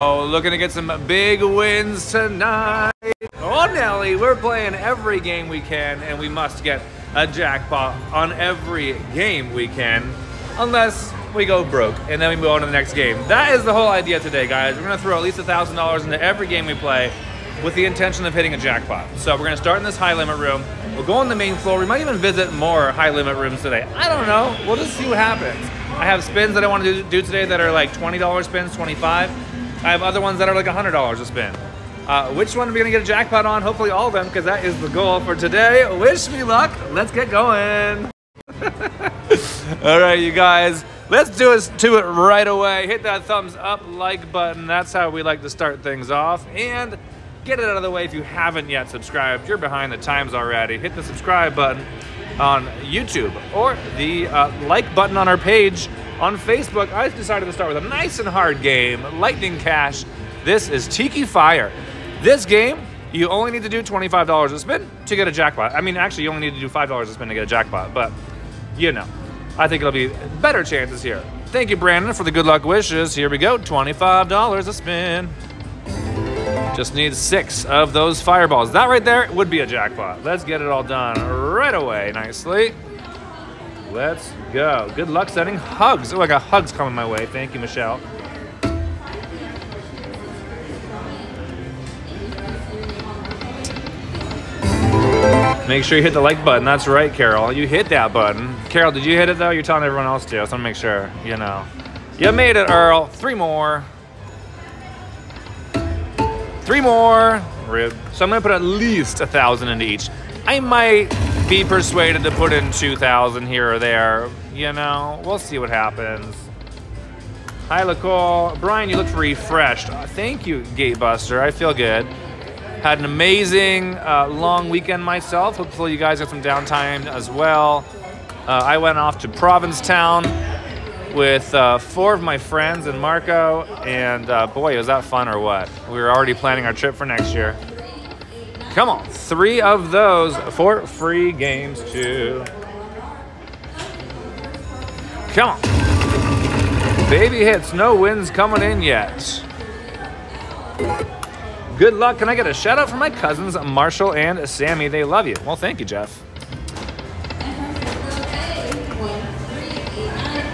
Oh, looking to get some big wins tonight. Oh, Nelly, we're playing every game we can, and we must get a jackpot on every game we can, unless we go broke, and then we move on to the next game. That is the whole idea today, guys. We're gonna throw at least $1,000 into every game we play with the intention of hitting a jackpot. So we're gonna start in this high limit room. We'll go on the main floor. We might even visit more high limit rooms today. I don't know. We'll just see what happens. I have spins that I want to do today that are like $20 spins, 25. I have other ones that are like $100 a spin. Uh, which one are we gonna get a jackpot on? Hopefully all of them, because that is the goal for today. Wish me luck. Let's get going. all right, you guys. Let's do it to it right away. Hit that thumbs up like button. That's how we like to start things off. And get it out of the way if you haven't yet subscribed. You're behind the times already. Hit the subscribe button on YouTube or the uh, like button on our page on Facebook. I decided to start with a nice and hard game, Lightning Cash. This is Tiki Fire. This game, you only need to do $25 a spin to get a jackpot. I mean, actually, you only need to do $5 a spin to get a jackpot, but you know. I think it'll be better chances here. Thank you, Brandon, for the good luck wishes. Here we go, $25 a spin. Just need six of those fireballs. That right there would be a jackpot. Let's get it all done right away nicely. Let's go. Good luck sending hugs. Oh, I got hugs coming my way. Thank you, Michelle. Make sure you hit the like button. That's right, Carol. You hit that button. Carol, did you hit it though? You're telling everyone else to. So I want to make sure, you know. You made it, Earl. Three more. Three more. Rib. So I'm gonna put at least a thousand into each. I might be persuaded to put in 2,000 here or there. You know, we'll see what happens. Hi, Lacole. Brian, you look refreshed. Thank you, Gatebuster. I feel good. Had an amazing uh, long weekend myself. Hopefully, you guys got some downtime as well. Uh, I went off to Provincetown with uh, four of my friends and Marco, and uh, boy, was that fun or what? We were already planning our trip for next year. Come on, three of those for free games too. Come on. Baby hits, no wins coming in yet. Good luck. Can I get a shout out for my cousins, Marshall and Sammy? They love you. Well, thank you, Jeff.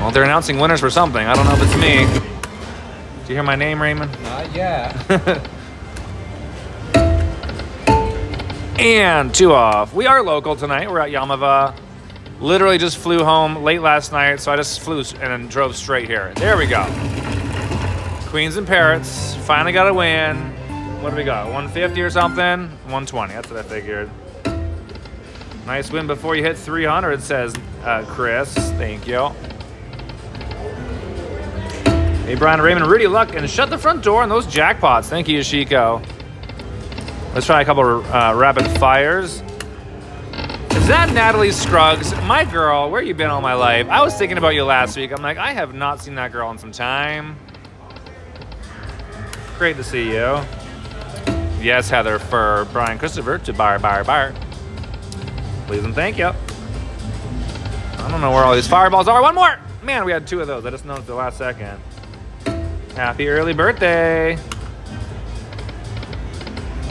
Well, they're announcing winners for something. I don't know if it's me. Do you hear my name, Raymond? Not yet. and two off. We are local tonight. We're at Yaamava. Literally just flew home late last night, so I just flew and then drove straight here. There we go. Queens and Parrots. Finally got a win. What do we got? 150 or something? 120. That's what I figured. Nice win before you hit 300, says uh, Chris. Thank you. Hey, Brian Raymond, Rudy Luck, and shut the front door on those jackpots. Thank you, Yoshiko. Let's try a couple uh, rapid fires. Is that Natalie Scruggs? My girl, where you been all my life? I was thinking about you last week. I'm like, I have not seen that girl in some time. Great to see you. Yes, Heather, for Brian Christopher to bar, bar, bar. Please and thank you. I don't know where all these fireballs are. One more! Man, we had two of those. I just noticed the last second. Happy early birthday.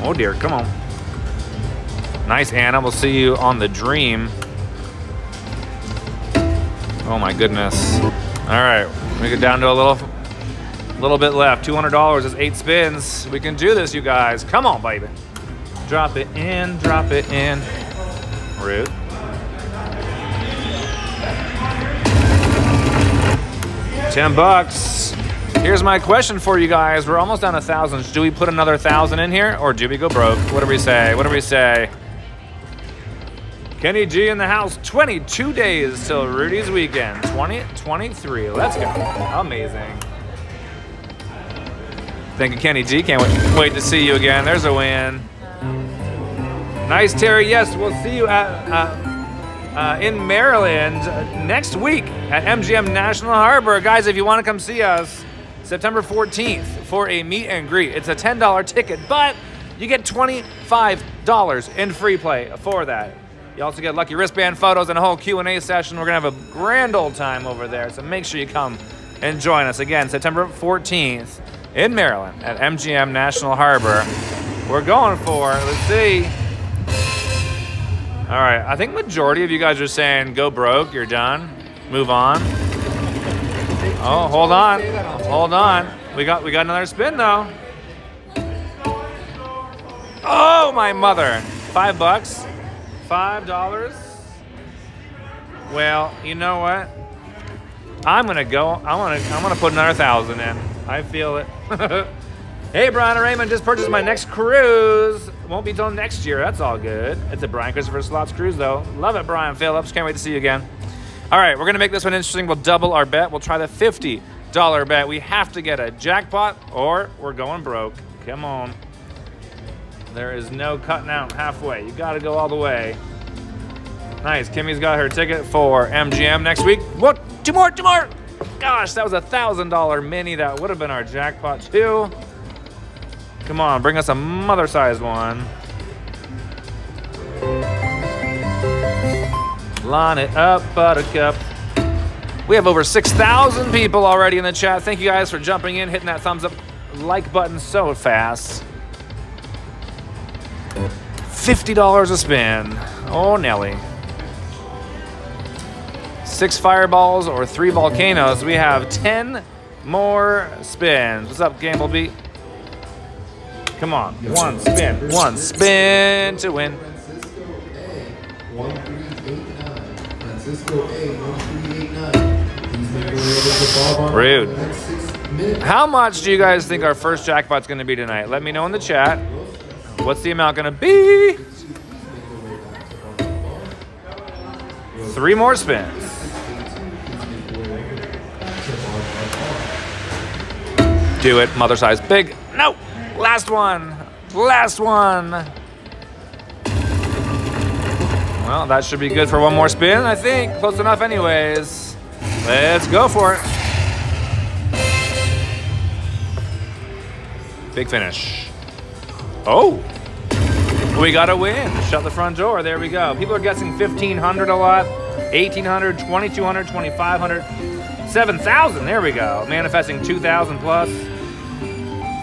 Oh dear, come on. Nice, Anna. We'll see you on the dream. Oh my goodness. All right, we get down to a little, little bit left. $200 is eight spins. We can do this, you guys. Come on, baby. Drop it in, drop it in. Rude. Ten bucks. Here's my question for you guys. We're almost down a thousand. Do we put another thousand in here or do we go broke? What do we say? What do we say? Kenny G in the house. 22 days till Rudies weekend. 2023. Let's go. Amazing. Thank you, Kenny G. Can't wait, wait to see you again. There's a win. Nice, Terry. Yes, we'll see you at uh, uh, in Maryland next week at MGM National Harbor. Guys, if you want to come see us, September 14th for a meet and greet. It's a $10 ticket, but you get $25 in free play for that. You also get lucky wristband photos and a whole Q&A session. We're going to have a grand old time over there, so make sure you come and join us. Again, September 14th in Maryland at MGM National Harbor. We're going for, let's see. All right, I think majority of you guys are saying go broke, you're done, move on. Oh, hold on, hold on. We got we got another spin though. Oh my mother! Five bucks, five dollars. Well, you know what? I'm gonna go. I want to. I'm gonna put another thousand in. I feel it. hey, Brian and Raymond just purchased my next cruise. Won't be till next year. That's all good. It's a Brian Christopher Slots cruise though. Love it, Brian Phillips. Can't wait to see you again. All right, we're gonna make this one interesting. We'll double our bet. We'll try the fifty dollar bet. We have to get a jackpot, or we're going broke. Come on. There is no cutting out halfway. You got to go all the way. Nice. Kimmy's got her ticket for MGM next week. What? Two more, two more. Gosh, that was a thousand dollar mini. That would have been our jackpot too. Come on, bring us a mother-sized one. Line it up, buttercup. We have over 6,000 people already in the chat. Thank you guys for jumping in, hitting that thumbs up like button so fast. $50 a spin. Oh, Nelly six fireballs or three volcanoes, we have 10 more spins. What's up, Gamble Beat? Come on, one spin, one spin to win. Rude. How much do you guys think our first jackpot's going to be tonight? Let me know in the chat. What's the amount going to be? Three more spins. Do it. Mother size big. No. Last one. Last one. Well, that should be good for one more spin, I think. Close enough anyways. Let's go for it. Big finish. Oh. We got a win. Shut the front door. There we go. People are guessing 1500 a lot, 1800, 2200, 2500, 7000. There we go. Manifesting 2000 plus.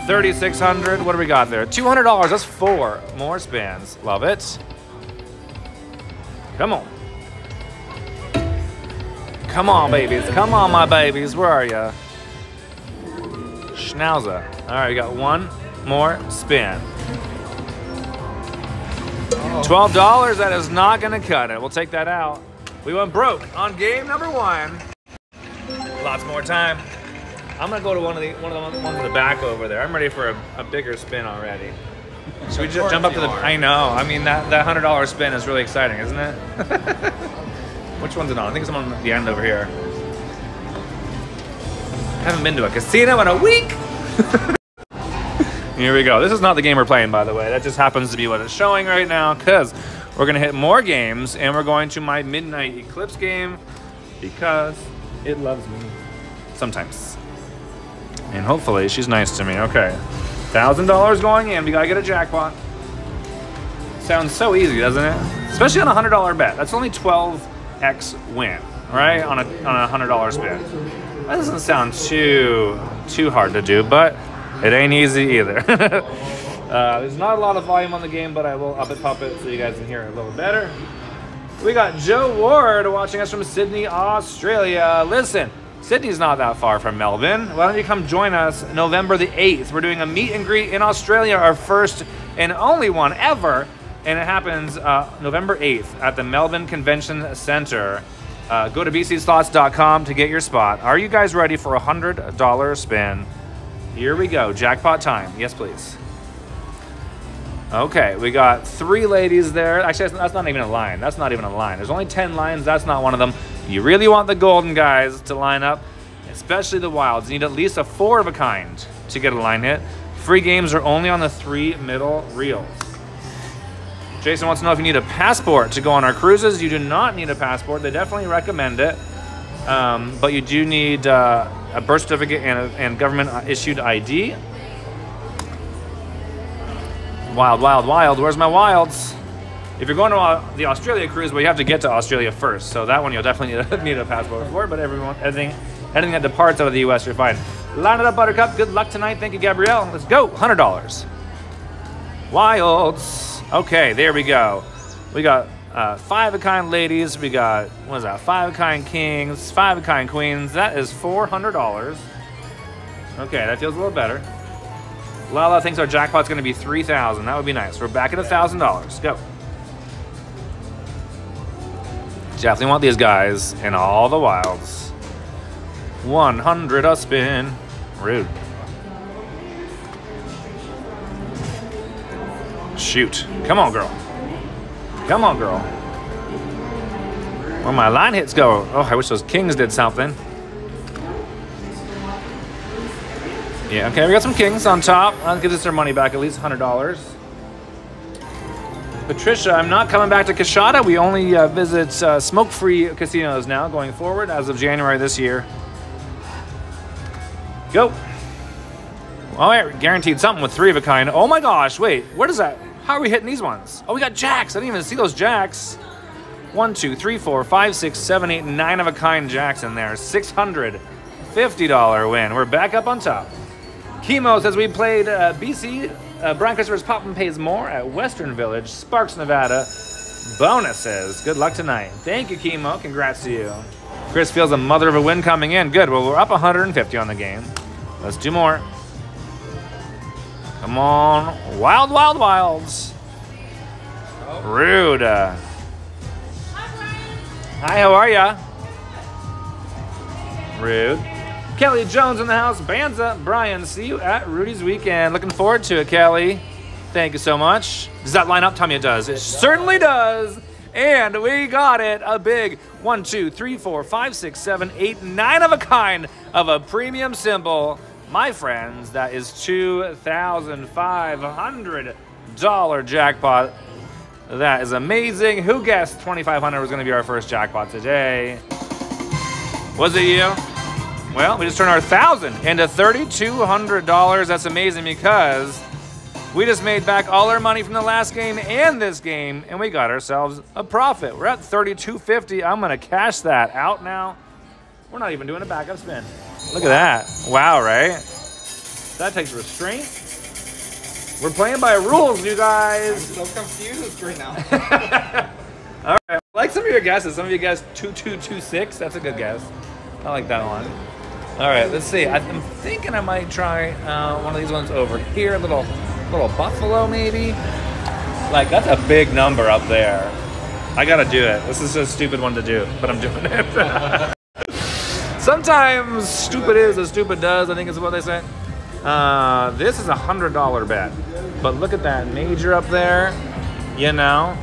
3600 What do we got there? $200. That's four more spins. Love it. Come on. Come on, babies. Come on, my babies. Where are you? Schnauzer. All right, we got one more spin. $12, that is not going to cut it. We'll take that out. We went broke on game number one. Lots more time. I'm gonna go to one of the one of the ones in the back over there. I'm ready for a, a bigger spin already. Should we just jump up to the? I know. I mean that that hundred dollar spin is really exciting, isn't it? Which one's it on? I think it's on the end over here. Haven't been to a casino in a week. here we go. This is not the game we're playing, by the way. That just happens to be what it's showing right now, because we're gonna hit more games, and we're going to my midnight eclipse game because it loves me sometimes. And hopefully she's nice to me. Okay. $1,000 going in. We got to get a jackpot. Sounds so easy, doesn't it? Especially on a $100 bet. That's only 12x win, right? On a, on a $100 spin. That doesn't sound too, too hard to do, but it ain't easy either. uh, there's not a lot of volume on the game, but I will up it, pop it so you guys can hear it a little better. We got Joe Ward watching us from Sydney, Australia. Listen, Sydney's not that far from Melbourne. Why don't you come join us November the 8th? We're doing a meet and greet in Australia, our first and only one ever. And it happens uh, November 8th at the Melbourne Convention Center. Uh, go to bcslots.com to get your spot. Are you guys ready for a $100 spin? Here we go. Jackpot time. Yes, please. Okay, we got three ladies there. Actually, that's not even a line. That's not even a line. There's only 10 lines. That's not one of them. You really want the golden guys to line up, especially the wilds. You need at least a four of a kind to get a line hit. Free games are only on the three middle reels. Jason wants to know if you need a passport to go on our cruises. You do not need a passport. They definitely recommend it. Um, but you do need uh, a birth certificate and, a, and government issued ID. Wild, wild, wild. Where's my wilds? If you're going to uh, the Australia cruise, well, you have to get to Australia first. So that one you'll definitely need a, need a passport for. But everyone, anything, anything that departs out of the U.S., you're fine. Line it up, Buttercup. Good luck tonight. Thank you, Gabrielle. Let's go. $100. Wilds. Okay, there we go. We got uh, five of kind ladies. We got, what is that? Five of kind kings, five of kind queens. That is $400. Okay, that feels a little better. Lala thinks our jackpot's going to be 3000 That would be nice. We're back at $1,000. Go. Definitely want these guys in all the wilds. 100 a spin. Rude. Shoot. Come on, girl. Come on, girl. Where my line hits go. Oh, I wish those kings did something. Yeah, okay, we got some kings on top. That gives us our money back, at least $100. Patricia, I'm not coming back to Coushatta. We only uh, visit uh, smoke-free casinos now going forward as of January this year. Go. Oh, yeah, guaranteed something with three of a kind. Oh my gosh, wait, what is that? How are we hitting these ones? Oh, we got jacks. I didn't even see those jacks. One, two, three, four, five, six, seven, eight, nine of a kind jacks in there. $650 win. We're back up on top. Chemo says we played uh, BC, uh, Brian Christopher's Pop and Pays More at Western Village, Sparks, Nevada. Bonuses. Good luck tonight. Thank you, Chemo. Congrats to you. Chris feels a mother of a win coming in. Good. Well, we're up 150 on the game. Let's do more. Come on. Wild, wild, wilds. Rude. Hi, how are ya? Rude. Kelly Jones in the house. Banza. Brian, see you at Rudies weekend. Looking forward to it, Kelly. Thank you so much. Does that line up? It does. It certainly does. And we got it. A big one, two, three, four, five, six, seven, eight, nine of a kind of a premium symbol. My friends, that is $2,500 jackpot. That is amazing. Who guessed 2500 was going to be our first jackpot today? Was it you? Well, we just turned our 1000 into $3,200. That's amazing because we just made back all our money from the last game and this game, and we got ourselves a profit. We're at 3250. I'm going to cash that out now. We're not even doing a backup spin. Look at that. Wow, right? That takes restraint. We're playing by rules, you guys. I'm so confused right now. All right. I like some of your guesses. Some of you guys 2226. That's a good guess. I like that one. All right, let's see. I'm thinking I might try uh, one of these ones over here. A little, little buffalo, maybe. Like that's a big number up there. I gotta do it. This is a stupid one to do, but I'm doing it. Sometimes stupid is as stupid does, I think is what they say. Uh, this is a hundred dollar bet, but look at that major up there. You know,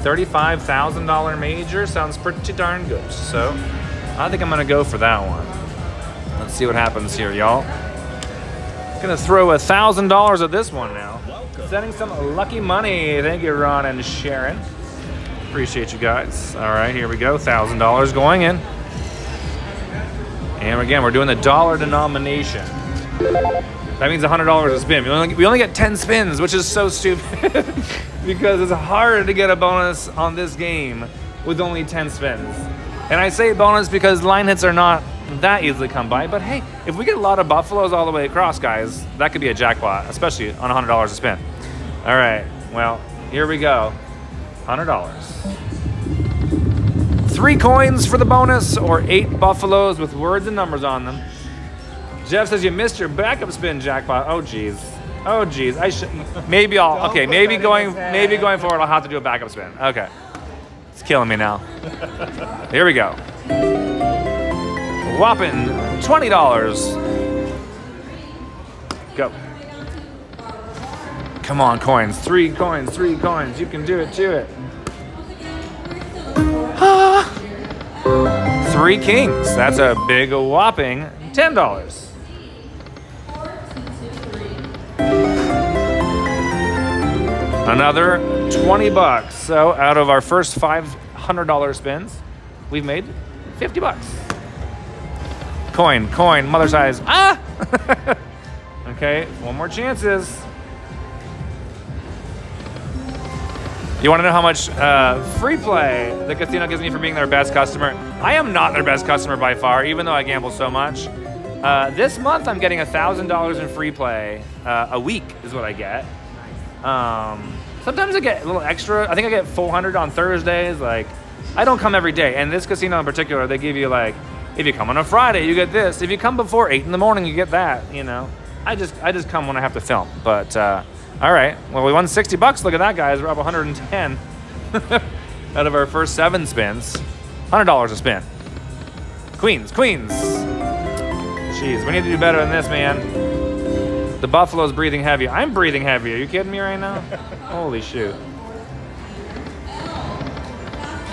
thirty-five thousand dollar major sounds pretty darn good. So, I think I'm gonna go for that one. Let's see what happens here, y'all. Gonna throw a thousand dollars at this one now. Sending some lucky money. Thank you, Ron and Sharon. Appreciate you guys. All right, here we go. Thousand dollars going in. And again, we're doing the dollar denomination. That means a $100 a spin. We only, we only get 10 spins, which is so stupid because it's hard to get a bonus on this game with only 10 spins. And I say bonus because line hits are not that easily come by. But hey, if we get a lot of buffaloes all the way across, guys, that could be a jackpot, especially on $100 a spin. All right, well, here we go. $100 three coins for the bonus or eight buffaloes with words and numbers on them. Jeff says you missed your backup spin jackpot. Oh geez. Oh geez. I should maybe I'll okay, maybe going maybe going forward I'll have to do a backup spin. Okay. It's killing me now. Here we go. Whopping $20. Go. Come on, coins. Three coins, three coins. You can do it, do it. Ah. Three kings. That's a big whopping $10. Another 20 bucks. So out of our first $500 spins, we've made 50 bucks. Coin, coin, mother size. Ah! okay, one more chances. You want to know how much uh, free play the casino gives me for being their best customer? I am not their best customer by far, even though I gamble so much. Uh, this month, I'm getting $1,000 in free play. Uh, a week is what I get. Um, sometimes I get a little extra. I think I get 400 on Thursdays. Like, I don't come every day. And this casino in particular, they give you like, if you come on a Friday, you get this. If you come before eight in the morning, you get that. You know, I just I just come when I have to film. But uh, all right, well we won 60 bucks. Look at that, guys. We're up 110 out of our first seven spins. Hundred dollars a spin. Queens, queens. Jeez, we need to do better than this, man. The buffalo's breathing heavy. I'm breathing heavy. Are you kidding me right now? Holy shoot.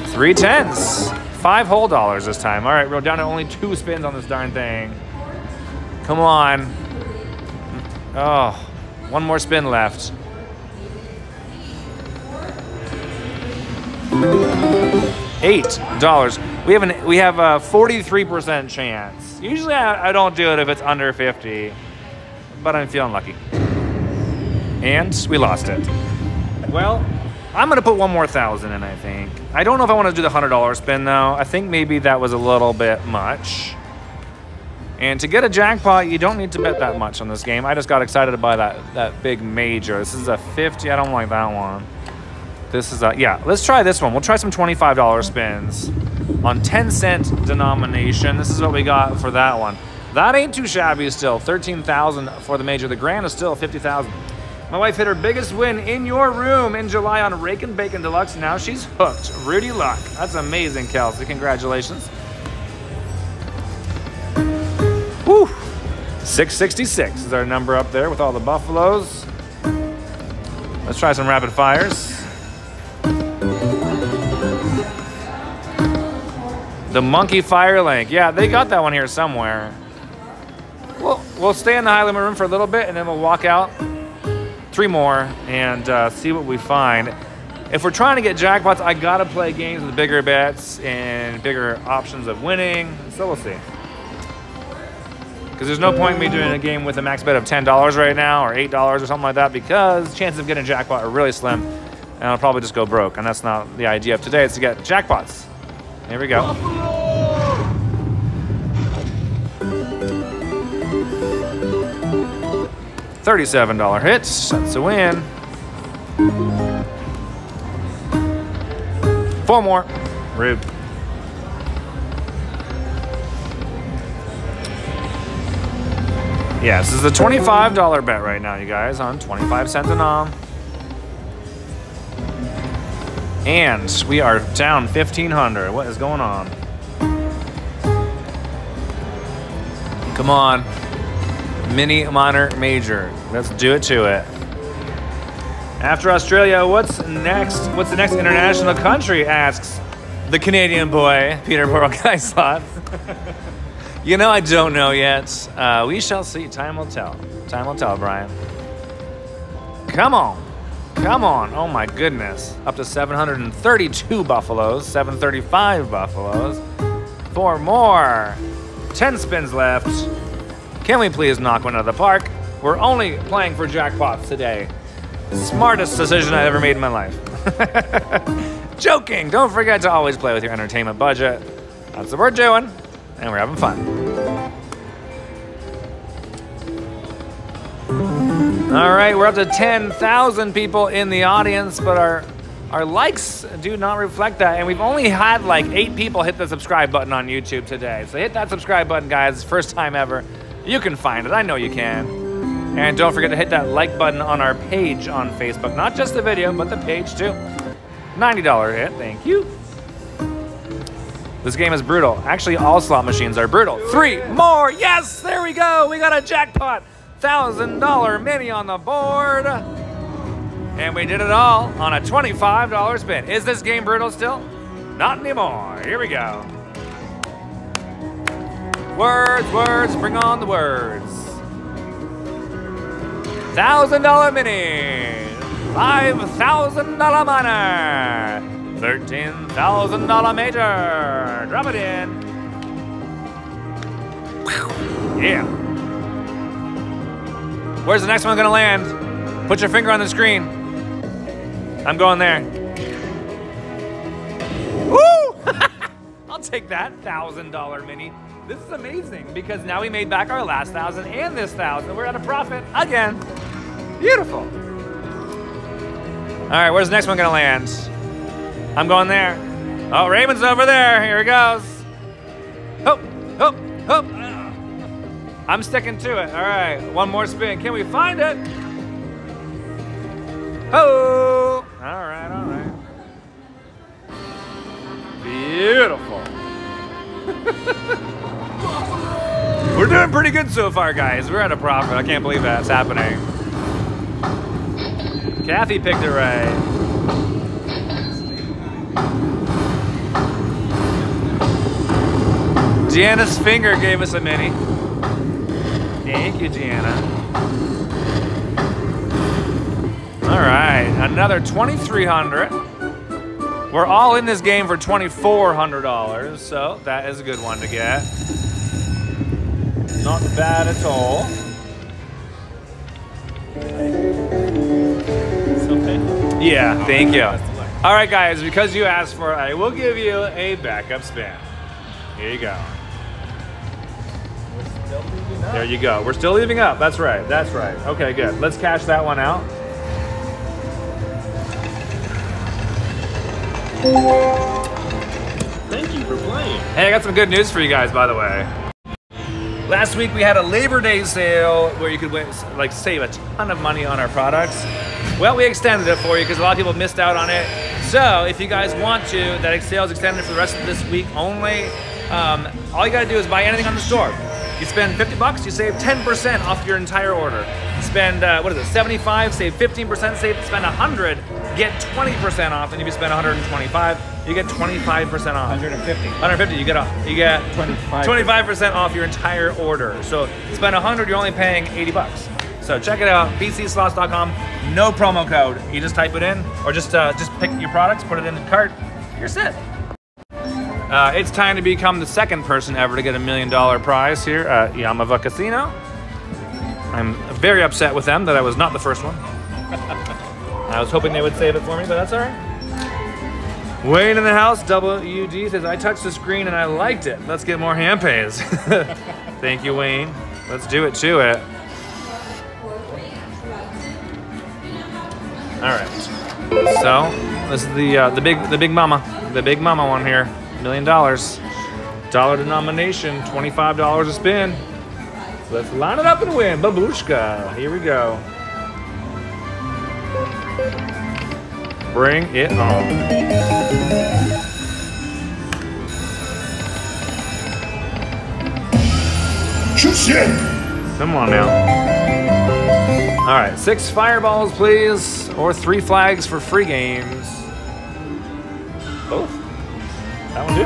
Three tens. Five whole dollars this time. All right, we're down to only two spins on this darn thing. Come on. Oh, one more spin left. Eight dollars. We have an we have a 43% chance. Usually I, I don't do it if it's under 50, but I'm feeling lucky. And we lost it. Well, I'm gonna put one more thousand in, I think. I don't know if I wanna do the $100 spin though. I think maybe that was a little bit much. And to get a jackpot, you don't need to bet that much on this game. I just got excited to buy that, that big major. This is a 50, I don't like that one. This is a, yeah, let's try this one. We'll try some $25 spins on 10 cent denomination. This is what we got for that one. That ain't too shabby still. 13,000 for the major. The grand is still 50,000. My wife hit her biggest win in your room in July on Rakin' Bacon Deluxe. Now she's hooked. Rudy Luck. That's amazing, Kelsey. Congratulations. Woo! 666 is our number up there with all the buffaloes. Let's try some rapid fires. The Monkey Fire Link. Yeah, they got that one here somewhere. We'll, we'll stay in the high limit room for a little bit and then we'll walk out. Three more and uh, see what we find. If we're trying to get jackpots, I gotta play games with bigger bets and bigger options of winning. So we'll see. Because there's no point in me doing a game with a max bet of $10 right now or $8 or something like that because chances of getting a jackpot are really slim and I'll probably just go broke. And that's not the idea of today, it's to get jackpots. Here we go. $37 hits, that's a win. Four more. Rube. Yes, this is a $25 bet right now, you guys, on 25 cents a nom. And we are down 1500. What is going on? Come on. Mini, minor, major. Let's do it to it. After Australia, what's next? What's the next international country? Asks the Canadian boy, Peter Borokai Slots. you know, I don't know yet. Uh, we shall see. Time will tell. Time will tell, Brian. Come on. Come on. Oh my goodness. Up to 732 buffaloes, 735 buffaloes. Four more. 10 spins left. Can we please knock one out of the park? We're only playing for jackpots today. Smartest decision I ever made in my life. Joking! Don't forget to always play with your entertainment budget. That's what we're doing, and we're having fun. All right, we're up to 10,000 people in the audience, but our our likes do not reflect that. And we've only had like eight people hit the subscribe button on YouTube today. So hit that subscribe button, guys. First time ever. You can find it. I know you can. And don't forget to hit that like button on our page on Facebook. Not just the video, but the page too. $90 hit. Thank you. This game is brutal. Actually, all slot machines are brutal. Three more. Yes, there we go. We got a jackpot. $1,000 mini on the board. And we did it all on a $25 spin. Is this game brutal still? Not anymore. Here we go. Words, words, bring on the words. Thousand dollar mini, five thousand dollar minor, thirteen thousand dollar major. Drop it in. Yeah. Where's the next one gonna land? Put your finger on the screen. I'm going there. Woo! I'll take that thousand dollar mini. This is amazing because now we made back our last thousand and this thousand. We're at a profit again. Beautiful. All right, where's the next one gonna land? I'm going there. Oh, Raymond's over there. Here he goes. Hope, hope, hope. I'm sticking to it. All right, one more spin. Can we find it? Oh! All right, all right. Beautiful. We're doing pretty good so far, guys. We're at a profit. I can't believe that's happening. Kathy picked it right. Gianna's finger gave us a mini. Thank you, Gianna. All right, another 2,300. We're all in this game for $2,400, so that is a good one to get. Not bad at all. Yeah, thank you. All right, guys, because you asked for it, I will give you a backup spin. Here you go. There you go. We're still leaving up. That's right. That's right. Okay, good. Let's cash that one out. Thank you for playing. Hey, I got some good news for you guys, by the way. Last week we had a Labor Day sale where you could win, like save a ton of money on our products. Well, we extended it for you because a lot of people missed out on it. So if you guys want to, that sale is extended for the rest of this week only. Um, all you gotta do is buy anything on the store. You spend 50 bucks, you save 10% off your entire order. Spend, uh, what is it, 75, save 15%, save, spend 100, get 20% off, and if you spend 125, you get 25% off. 150. 150, you get a, you get 25. 25% off your entire order. So spend 100, you're only paying 80 bucks. So check it out, bcslots.com. No promo code. You just type it in, or just uh, just pick your products, put it in the cart. You're set. Uh, it's time to become the second person ever to get a million dollar prize here at Yaamava Casino. I'm very upset with them that I was not the first one. I was hoping they would save it for me, but that's all right. Wayne in the house, WD says, I touched the screen and I liked it. Let's get more hand pays. Thank you, Wayne. Let's do it to it. All right. So this is the uh, the big the big mama, the big mama one here. Million dollars, dollar denomination, twenty five dollars a spin. Let's line it up and win, babushka. Here we go. Bring it on. Come on now. All right, six fireballs, please, or three flags for free games. Both? That one too?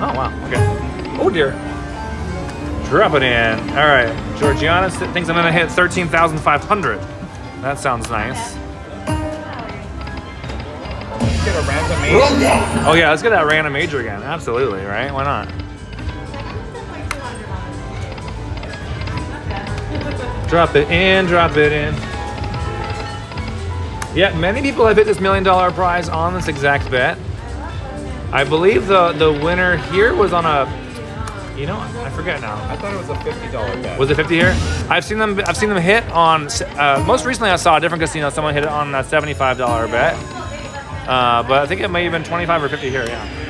Oh, wow, okay. Oh, dear. Drop it in. All right, Georgiana thinks I'm gonna hit 13,500. That sounds nice. Get a random major. Oh yeah, let's get that random major again. Absolutely, right? Why not? Drop it in, drop it in. Yeah, many people have hit this million dollar prize on this exact bet. I believe the the winner here was on a, you know, I forget now. I thought it was a fifty dollar bet. Was it 50 here? I've seen them. I've seen them hit on. Uh, most recently, I saw a different casino. Someone hit it on a $75 bet. Uh, but I think it may have been 25 or 50 here. Yeah.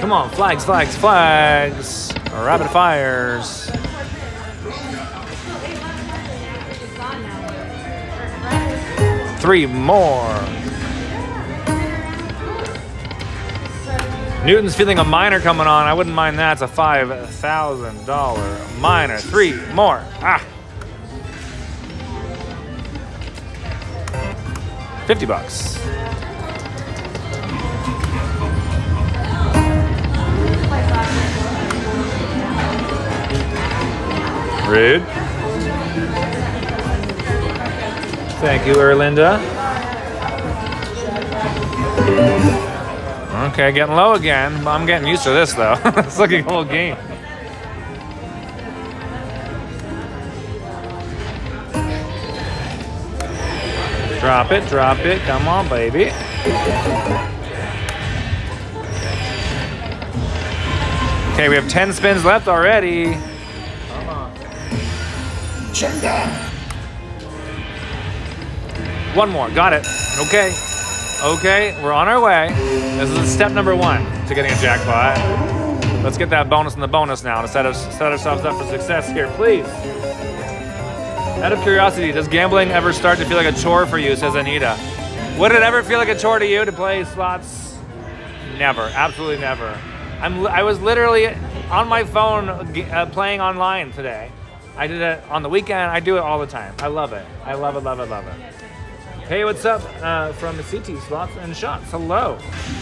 Come on, flags, flags, flags. Rapid fires. Three more. Newton's feeling a minor coming on. I wouldn't mind that. It's a $5,000 minor. Three more. Ah. 50 bucks. Rude. Thank you, Erlinda. Okay, getting low again. I'm getting used to this though. it's looking a whole game. Drop it, drop it. Come on, baby. Okay, we have 10 spins left already. One more. Got it. Okay. Okay, we're on our way. This is step number one to getting a jackpot. Let's get that bonus in the bonus now to set, us, set ourselves up for success here, please. Out of curiosity, does gambling ever start to feel like a chore for you, says Anita. Would it ever feel like a chore to you to play slots? Never, absolutely never. I'm, I was literally on my phone uh, playing online today. I did it on the weekend. I do it all the time. I love it. I love it, love it, love it. Hey, what's up uh, from the CT Slots and Shots? Hello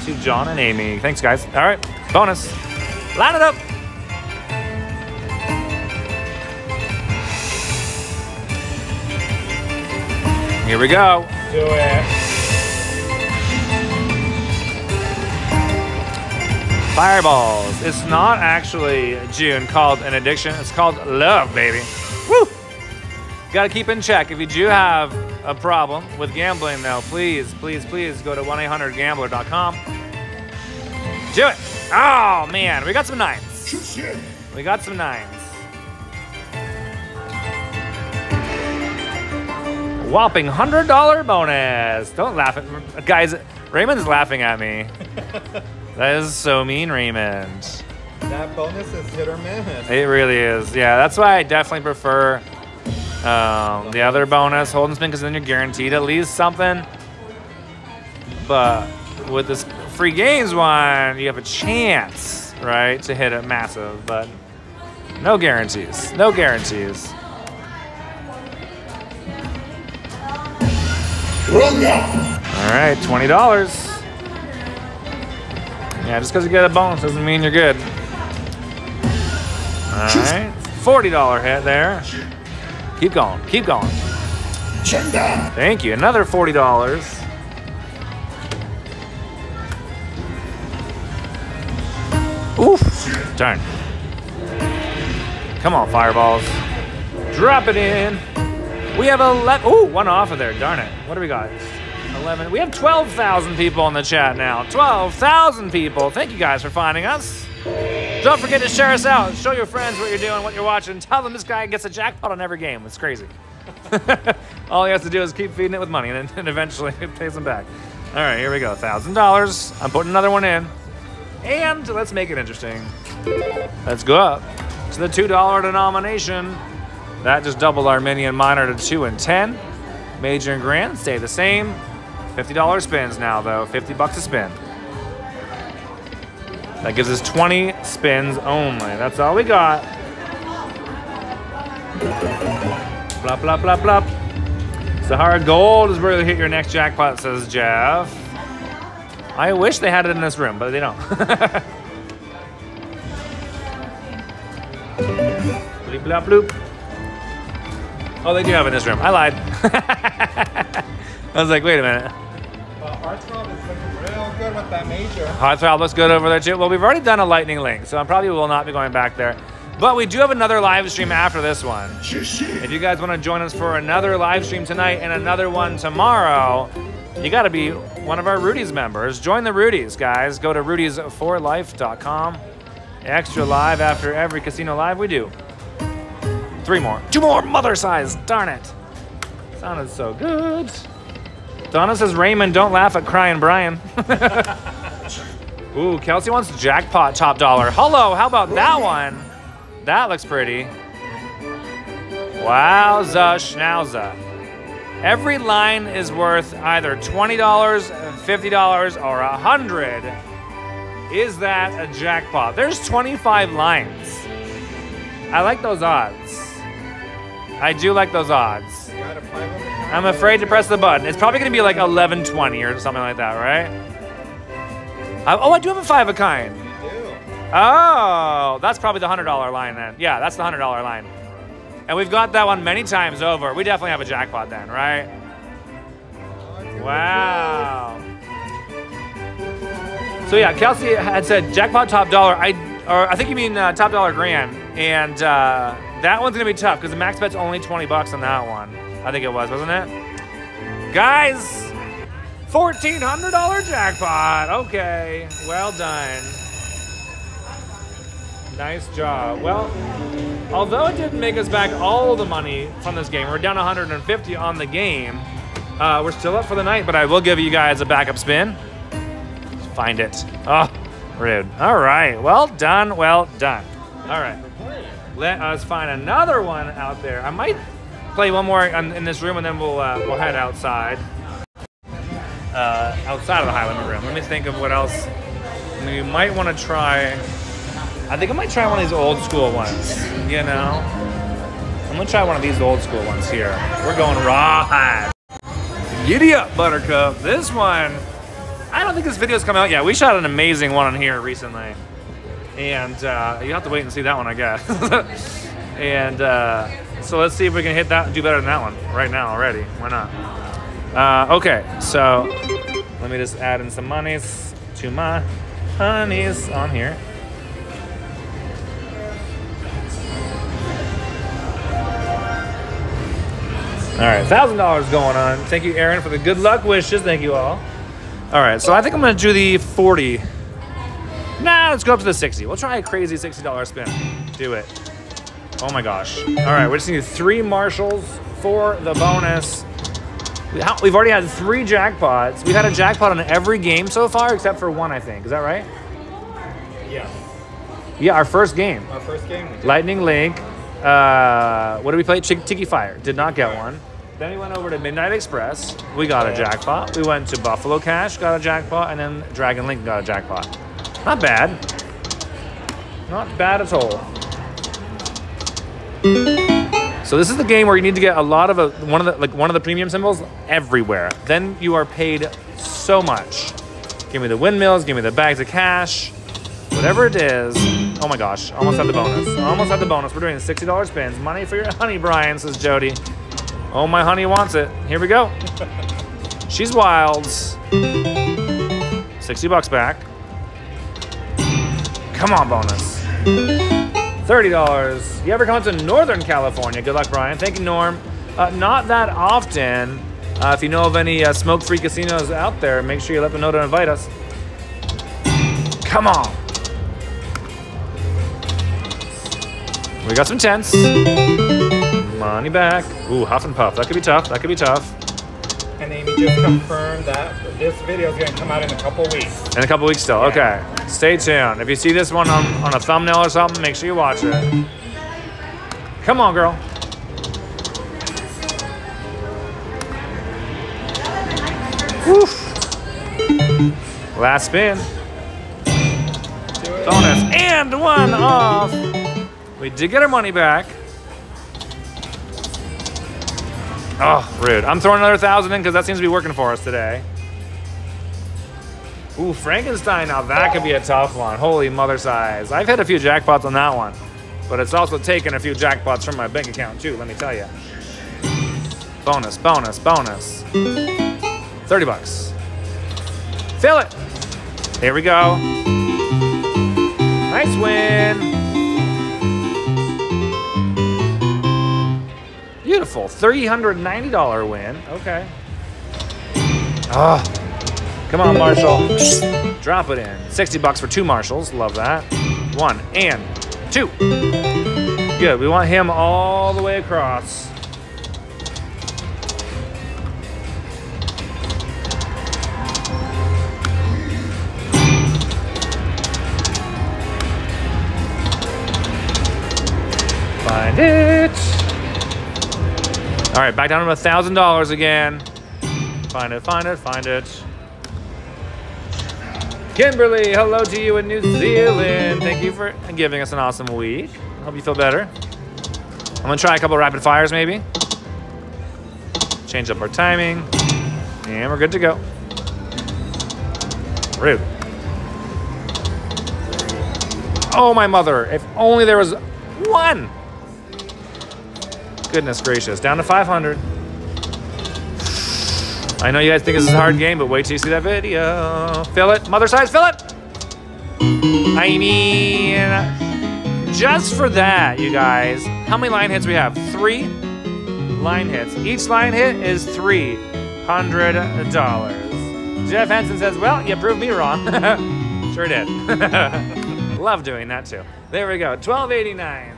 to John and Amy. Thanks, guys. All right, bonus. Line it up. Here we go. Do it. Fireballs. It's not actually June called an addiction. It's called love, baby. Woo! Got to keep in check. If you do have a problem with gambling, though, please, please, please go to 1-800-GAMBLER.com. Do it. Oh, man. We got some nines. We got some nines. Whopping $100 bonus. Don't laugh at. Guys, Raymond's laughing at me. that is so mean, Raymond. That bonus is hit or miss. It really is. Yeah, that's why I definitely prefer um, the other bonus, hold and spin, because then you're guaranteed at least something. But with this free games one, you have a chance, right, to hit it massive, but no guarantees. No guarantees. All right, $20. Yeah, just because you get a bonus doesn't mean you're good. All right, $40 hit there. Keep going, keep going. Thank you, another $40. Oof, darn. Come on, fireballs. Drop it in. We have 11. Ooh, one off of there. Darn it. What do we got? 11. We have 12,000 people in the chat now. 12,000 people. Thank you guys for finding us. Don't forget to share us out. Show your friends what you're doing, what you're watching. Tell them this guy gets a jackpot on every game. It's crazy. All he has to do is keep feeding it with money, and, and eventually it pays him back. All right, here we go. $1,000. I'm putting another one in. And let's make it interesting. Let's go up to the $2 denomination. That just doubled our mini and minor to 2 and 10. Major and grand stay the same. $50 spins now, though. 50 bucks a spin. That gives us 20 spins only. That's all we got. Blah, blah, blah, blah. Sahara Gold is where you hit your next jackpot, says Jeff. I wish they had it in this room, but they don't. Bleep, blop, bloop. Oh, they do have it in this room. I lied. I was like, wait a minute. Heartthrob is looking real good with that major. Heartthrob looks good over there too. Well, we've already done a lightning link, so I probably will not be going back there. But we do have another live stream after this one. If you guys want to join us for another live stream tonight and another one tomorrow, you got to be one of our Rudies members. Join the Rudies, guys. Go to rudiesforlife.com. Extra live after every casino live we do. Three more. Two more mother size. Darn it. Sounded so good. Donna says, Raymond, don't laugh at crying Brian. Ooh, Kelsey wants jackpot top dollar. Hello, how about that one? That looks pretty. Wowza schnauza. Every line is worth either $20, $50, or 100 Is that a jackpot? There's 25 lines. I like those odds. I do like those odds. You got a 500 I'm afraid to press the button. It's probably gonna be like 1120 or something like that, right? I, oh, I do have a five of a kind. You do. Oh, that's probably the hundred dollar line then. Yeah, that's the hundred dollar line. And we've got that one many times over. We definitely have a jackpot then, right? Wow. So yeah, Kelsey had said jackpot top dollar. I or I think you mean uh, top dollar grand, and uh, that one's gonna be tough because the max bet's only 20 bucks on that one. I think it was, wasn't it? Guys, $1,400 jackpot. Okay, well done. Nice job. Well, although it didn't make us back all the money from this game, we're down 150 on the game. Uh, we're still up for the night, but I will give you guys a backup spin. Find it. Oh, rude. All right. Well done. Well done. All right. Let us find another one out there. I might play one more in in this room, and then we'll uh, we'll head outside. Uh, outside of the high limit room. Let me think of what else. We might want to try. I think I might try one of these old school ones. You know, I'm gonna try one of these old school ones here. We're going raw. Giddy up, Buttercup. This one, I don't think this video's come out yet. We shot an amazing one on here recently, and uh, you have to wait and see that one, I guess. and uh, so let's see if we can hit that, and do better than that one right now already. Why not? Uh, okay, so let me just add in some monies to my honeys on here. All right, thousand dollars going on. Thank you, Aaron, for the good luck wishes. Thank you all. All right, so I think I'm gonna do the forty. Nah, let's go up to the sixty. We'll try a crazy sixty dollar spin. Do it. Oh my gosh. All right, we just need three marshals for the bonus. We've already had three jackpots. We've had a jackpot on every game so far, except for one, I think. Is that right? Yeah. Yeah, our first game. Our first game. Lightning Link. Uh, what did we play? Chick- Tiki Fire. Did not get one. Then we went over to Midnight Express. We got a jackpot. We went to Buffalo Cash, got a jackpot, and then Dragon Link got a jackpot. Not bad. Not bad at all. So this is the game where you need to get a lot of a, one of the like one of the premium symbols everywhere. Then you are paid so much. Give me the windmills. Give me the bags of cash. Whatever it is. Oh my gosh, almost had the bonus. Almost had the bonus. We're doing the $60 spins. Money for your honey, Brian, says Jody. Oh, my honey wants it. Here we go. She's wild. 60 bucks back. Come on, bonus. $30. You ever come to Northern California? Good luck, Brian. Thank you, Norm. Uh, not that often. Uh, if you know of any uh, smoke-free casinos out there, make sure you let them know to invite us. Come on. We got some tents. Money back. Ooh, huff and puff. That could be tough. That could be tough. And Amy just confirmed that this video is going to come out in a couple weeks. In a couple weeks still. Okay. Stay tuned. If you see this one on, on a thumbnail or something, make sure you watch it. Come on, girl. Woof. Last spin. Bonus. And one off. We did get our money back. Oh, rude. I'm throwing another thousand in because that seems to be working for us today. Ooh, Frankenstein. Now that could be a tough one. Holy mother size. I've hit a few jackpots on that one. But it's also taken a few jackpots from my bank account too, let me tell you. Bonus, bonus, bonus. 30 bucks. Fill it. Here we go. Nice win. Beautiful. $390 win. Okay. Ah. Come on, Marshall. Drop it in. 60 bucks for two Marshalls. Love that. One and two. Good. We want him all the way across. Find it. All right, back down to a thousand dollars again. Find it, find it, find it. Kimberly, hello to you in New Zealand. Thank you for giving us an awesome week. Hope you feel better. I'm gonna try a couple rapid fires maybe. Change up our timing. And we're good to go. Rude. Oh my mother, if only there was one. Goodness gracious, down to 500. I know you guys think this is a hard game, but wait till you see that video. Fill it, mother size, fill it. I mean, just for that, you guys, how many line hits we have? Three line hits. Each line hit is $300. Jeff Henson says, well, you proved me wrong. sure did. Love doing that too. There we go. 1289.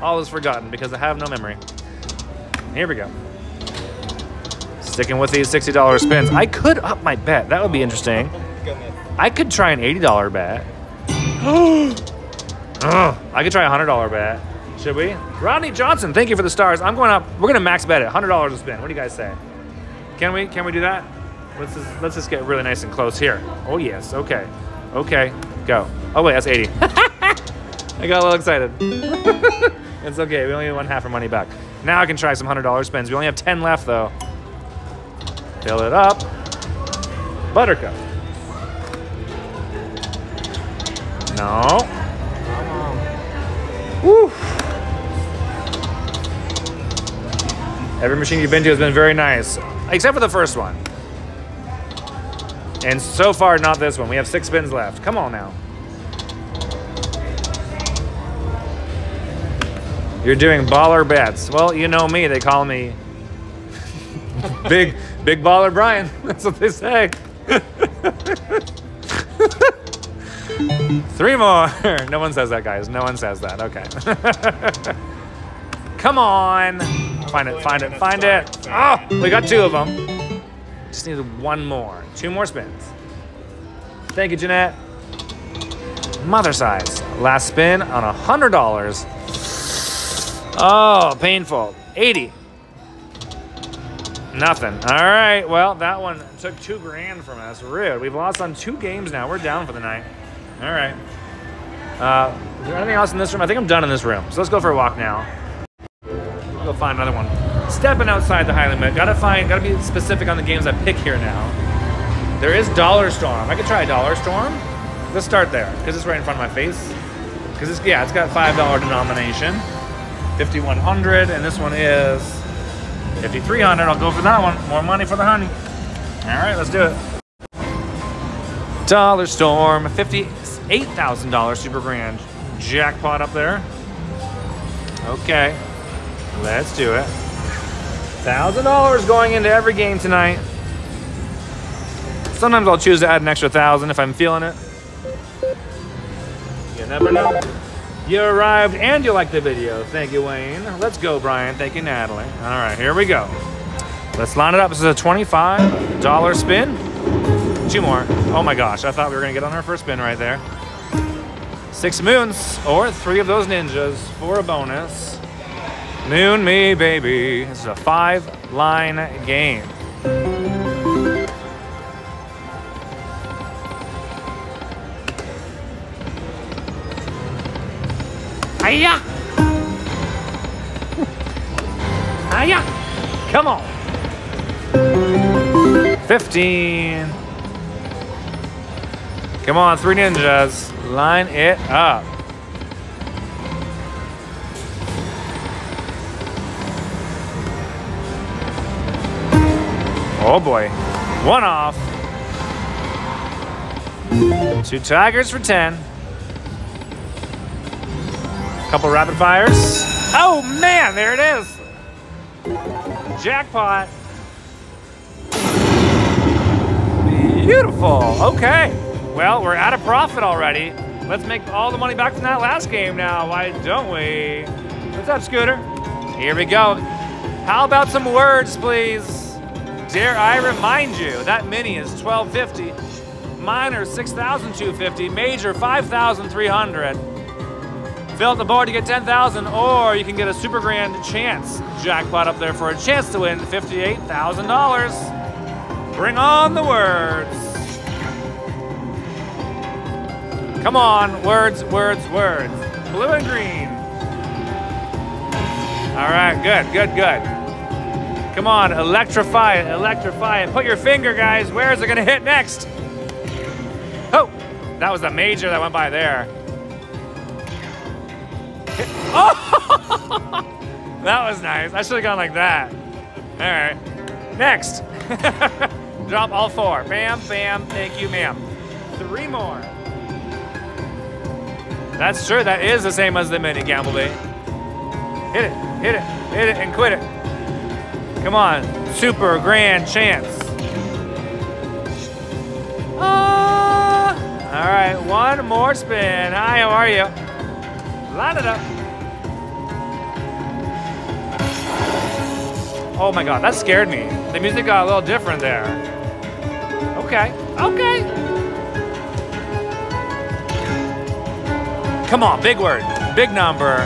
All is forgotten because I have no memory. Here we go. Sticking with these $60 spins. I could up my bet. That would be interesting. I could try an $80 bet. Ugh, I could try a $100 bet. Should we? Rodney Johnson, thank you for the stars. I'm going up. We're going to max bet it. $100 a spin. What do you guys say? Can we? Can we do that? Let's just, let's just get really nice and close here. Oh, yes. Okay. Okay. Go. Oh, wait. That's 80. I got a little excited. it's okay. We only won half our money back. Now I can try some $100 spins. We only have 10 left, though. Fill it up. Buttercup. No. Woo. Every machine you've been to has been very nice, except for the first one. And so far, not this one. We have six spins left. Come on now. You're doing baller bets. Well, you know me. They call me Big Big Baller Brian. That's what they say. Three more. No one says that, guys. No one says that. Okay. Come on. Find it, find it, find it. Oh, we got two of them. Just needed one more. Two more spins. Thank you, Jeanette. Mother size. Last spin on a $100. Oh, painful. 80. Nothing. All right. Well, that one took two grand from us. Rude. We've lost on two games now. We're down for the night. All right. Uh, is there anything else in this room? I think I'm done in this room. So let's go for a walk now. Go find another one. Stepping outside the high limit. Gotta find. Gotta be specific on the games I pick here now. There is Dollar Storm. I could try Dollar Storm. Let's start there because it's right in front of my face. Because it's yeah, it's got five dollar denomination. 5100 and this one is 5300 i'll go for that one. More money for the honey. All right let's do it. Dollar storm $58000 super grand jackpot up there. Okay let's do it. Thousand dollars going into every game tonight. Sometimes i'll choose to add an extra thousand if i'm feeling it. You never know you arrived and you liked the video. Thank you, Wayne. Let's go, Brian. Thank you, Natalie. All right, here we go. Let's line it up. This is a $25 spin. Two more. Oh my gosh, I thought we were gonna get on our first spin right there. Six moons, or three of those ninjas for a bonus. Moon me, baby. This is a five line game. Hiya! Hiya! Come on! 15. Come on, three ninjas. Line it up. Oh boy. One off. Two tigers for 10. Couple rapid fires. Oh man, there it is. Jackpot. Beautiful. Okay. Well, we're out of profit already. Let's make all the money back from that last game now. Why don't we? What's up, Scooter? Here we go. How about some words, please? Dare I remind you, that mini is 1250, minor 6,250, major 5,300. Fill out the board to get 10,000, or you can get a super grand chance jackpot up there for a chance to win $58,000. Bring on the words. Come on, words, words, words. Blue and green. All right, good, good, good. Come on, electrify it, electrify it. Put your finger, guys. Where is it gonna hit next? Oh, that was the major that went by there. Oh, that was nice. I should have gone like that. All right, next. Drop all four. Bam, bam, thank you, ma'am. Three more. That's true, that is the same as the mini gamble bait. Hit it, hit it, hit it, and quit it. Come on, super grand chance. Ah! All right, one more spin. Hi, how are you? Line it up. Oh my god, that scared me. The music got a little different there. Okay, okay. Come on, big word, big number.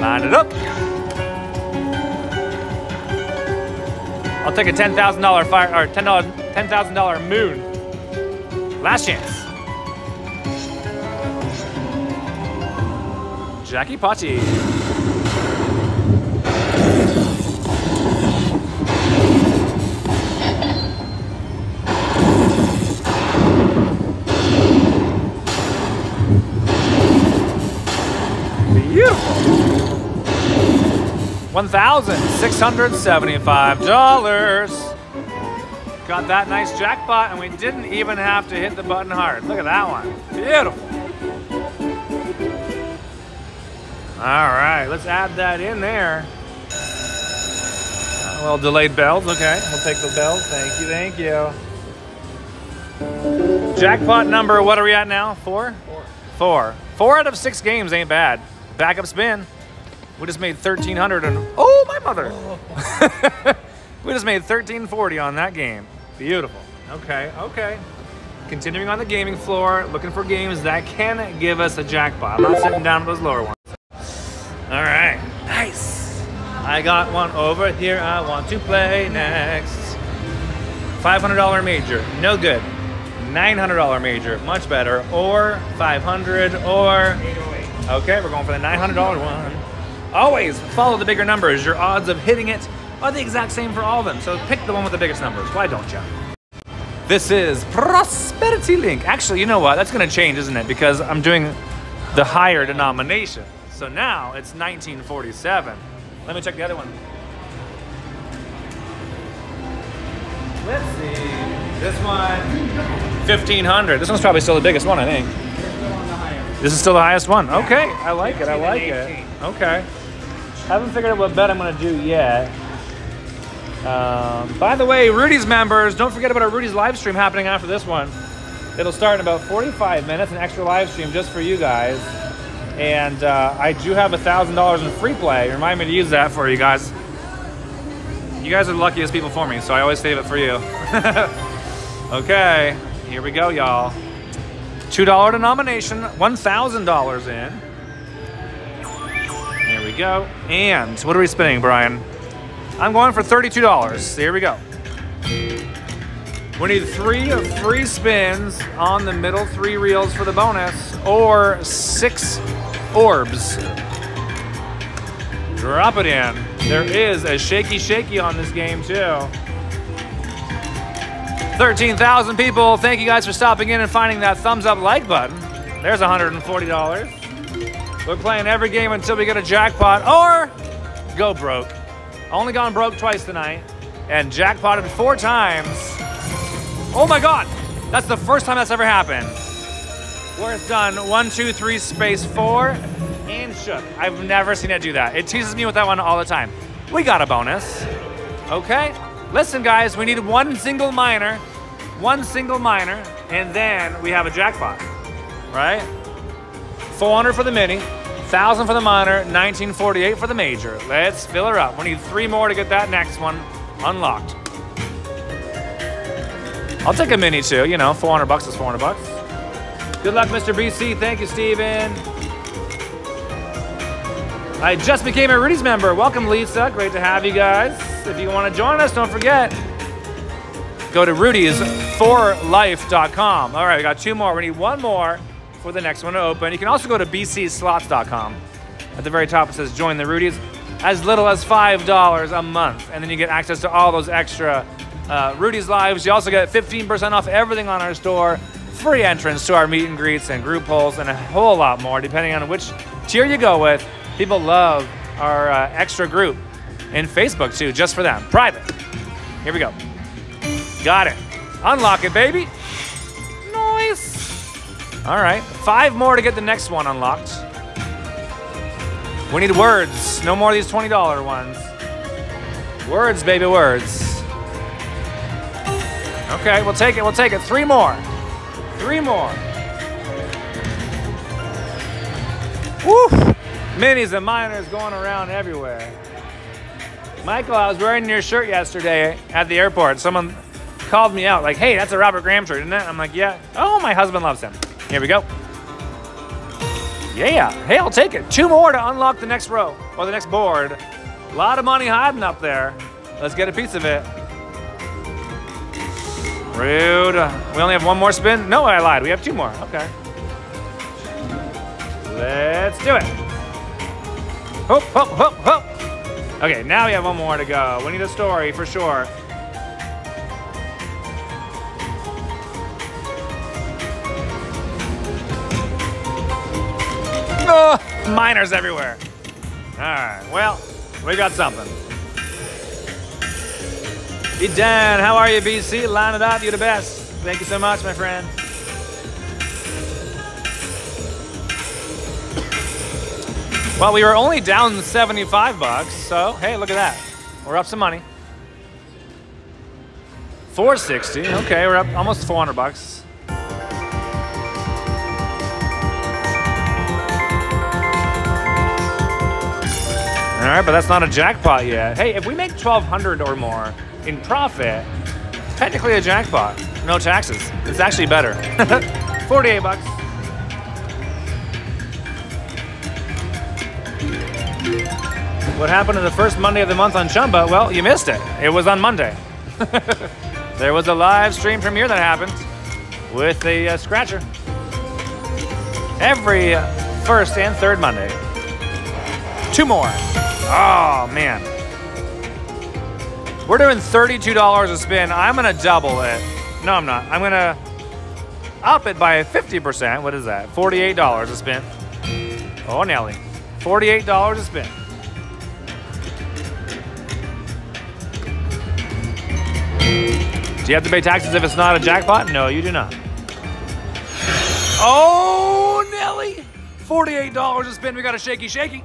Line it up. I'll take a ten thousand dollar fire or ten dollar ten thousand dollar moon. Last chance. Jackie Potty. Beautiful. $1,675. Got that nice jackpot and we didn't even have to hit the button hard. Look at that one. Beautiful. All right, let's add that in there. Uh, A little delayed bells, okay. We'll take the bells. Thank you, thank you. Jackpot number, what are we at now? Four? Four. Four. Four out of six games ain't bad. Backup spin. We just made 1300 and oh my mother. we just made 1340 on that game. Beautiful. Okay, okay. Continuing on the gaming floor, looking for games that can give us a jackpot. I'm not sitting down with those lower ones. All right, nice. I got one over here I want to play next. $500 major, no good. $900 major, much better. Or 500 or 808. Okay, we're going for the $900 one. Always follow the bigger numbers. Your odds of hitting it are the exact same for all of them. So pick the one with the biggest numbers. Why don't you? This is Prosperity Link. Actually, you know what? That's going to change, isn't it? Because I'm doing the higher denomination. So now it's 1947. Let me check the other one. Let's see. This one, 1500. This one's probably still the biggest one, I think. This is still the highest one. Okay, I like it. I like it. Okay. I haven't figured out what bet I'm going to do yet. Um, by the way, Rudies members, don't forget about our Rudies live stream happening after this one. It'll start in about 45 minutes, an extra live stream just for you guys. And uh, I do have $1,000 in free play. Remind me to use that for you guys. You guys are the luckiest people for me, so I always save it for you. okay, here we go, y'all. $2 denomination, $1,000 in. Go. And what are we spinning, Brian? I'm going for $32. Here we go. We need three free spins on the middle three reels for the bonus, or six orbs. Drop it in. There is a shaky shaky on this game too. 13,000 people. Thank you guys for stopping in and finding that thumbs up like button. There's $140. We're playing every game until we get a jackpot or go broke. Only gone broke twice tonight and jackpotted four times. Oh my God, that's the first time that's ever happened. Worth done one, two, three, space four, and shook. I've never seen it do that. It teases me with that one all the time. We got a bonus. Okay, Listen, guys, we need one single minor, one single minor, and then we have a jackpot, right? 400 for the mini, 1,000 for the minor, 1948 for the major. Let's fill her up. We need three more to get that next one unlocked. I'll take a mini too, you know, 400 bucks is 400 bucks. Good luck, Mr. BC. Thank you, Steven. I just became a Rudies member. Welcome, Lisa. Great to have you guys. If you want to join us, don't forget, go to rudiesforlife.com. All right, we got two more. We need one more for the next one to open. You can also go to bcslots.com. At the very top, it says join the Rudies. As little as $5 a month. And then you get access to all those extra uh, Rudies Lives. You also get 15% off everything on our store, free entrance to our meet and greets and group polls, and a whole lot more, depending on which tier you go with. People love our uh, extra group in Facebook too, just for them. Private. Here we go. Got it. Unlock it, baby. Nice. All right. Five more to get the next one unlocked. We need words. No more of these $20 ones. Words, baby, words. Okay, we'll take it. We'll take it. Three more. Three more. Woo! Minis and minors going around everywhere. Michael, I was wearing your shirt yesterday at the airport. Someone called me out, like, hey, that's a Robert Graham shirt, isn't it? I'm like, yeah. Oh, my husband loves him. Here we go. Yeah. Hey, I'll take it. Two more to unlock the next row or the next board. A lot of money hiding up there. Let's get a piece of it. Rude. We only have one more spin? No, I lied. We have two more. Okay. Let's do it. Hoop, hoop, hoop, hoop. Okay, now we have one more to go. We need a story for sure. Oh, minors everywhere. All right, well, we got something. Hey Dan, how are you, BC? Line it up, you're the best. Thank you so much, my friend. Well, we were only down 75 bucks, so hey, look at that. We're up some money. 460. Okay, we're up almost 400 bucks. All right, but that's not a jackpot yet. Hey, if we make 1200 or more in profit, technically a jackpot. No taxes. It's actually better. 48 bucks. What happened to the first Monday of the month on Chumba? Well, you missed it. It was on Monday. there was a live stream premiere that happened with the uh, Scratcher. Every first and third Monday. Two more. Oh, man. We're doing $32 a spin. I'm going to double it. No, I'm not. I'm going to up it by 50%. What is that? $48 a spin. Oh, Nelly. $48 a spin. Do you have to pay taxes if it's not a jackpot? No, you do not. Oh, Nelly! $48 a spin. We got a shaky shaky.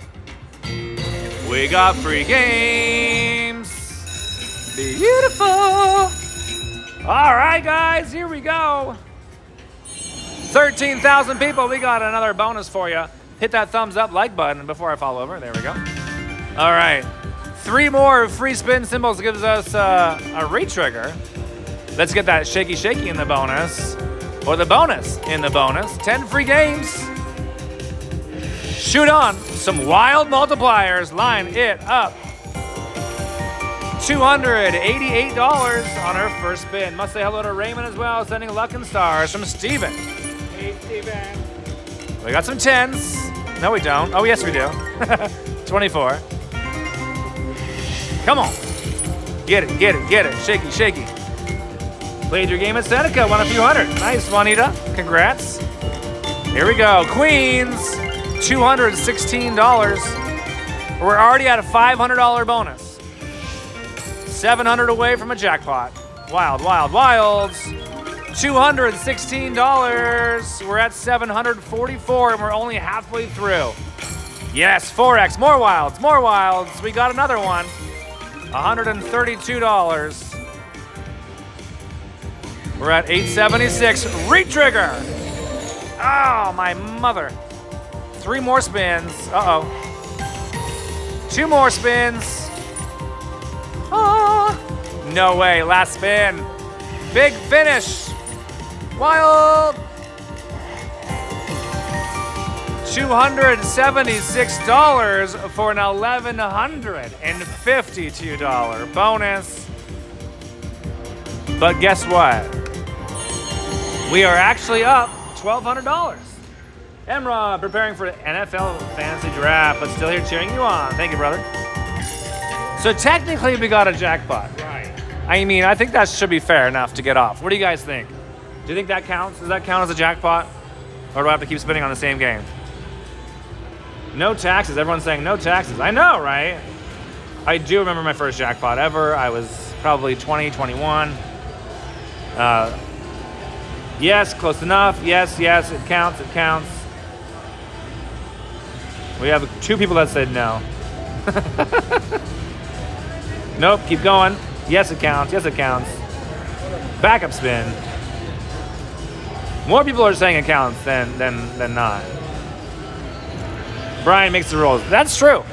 We got free games. Beautiful. All right, guys, here we go. 13,000 people. We got another bonus for you. Hit that thumbs up like button before I fall over. There we go. All right. Three more free spin symbols gives us uh, a retrigger. Let's get that shaky shaky in the bonus. Or the bonus in the bonus. 10 free games. Shoot on. Some wild multipliers. Line it up. $288 on her first spin. Must say hello to Raymond as well, sending luck and stars from Steven. Hey, Steven. We got some 10s. No, we don't. Oh, yes, we do. 24. Come on. Get it, get it, get it. Shaky, shaky. Played your game at Seneca, won a few hundred. Nice, Juanita. Congrats. Here we go. Queens, $216. We're already at a $500 bonus. 700 away from a jackpot. Wild, wild, wilds. $216. We're at 744 and we're only halfway through. Yes, 4x, more wilds, more wilds. We got another one. $132. We're at 876. Retrigger. Oh, my mother. Three more spins. Uh-oh. Two more spins. Oh, no way. Last spin. Big finish. Wild. $276 for an $1,152 bonus. But guess what? We are actually up $1,200. Emra preparing for the NFL fantasy draft, but still here cheering you on. Thank you, brother. So technically, we got a jackpot. Right. I mean, I think that should be fair enough to get off. What do you guys think? Do you think that counts? Does that count as a jackpot? Or do I have to keep spinning on the same game? No taxes. Everyone's saying no taxes. I know, right? I do remember my first jackpot ever. I was probably 20, 21. Uh, yes, close enough. Yes, yes, it counts, it counts. We have two people that said no. nope, keep going. Yes, it counts. Yes, it counts. Backup spin. More people are saying it counts than than than not. Brian makes the rules. That's true.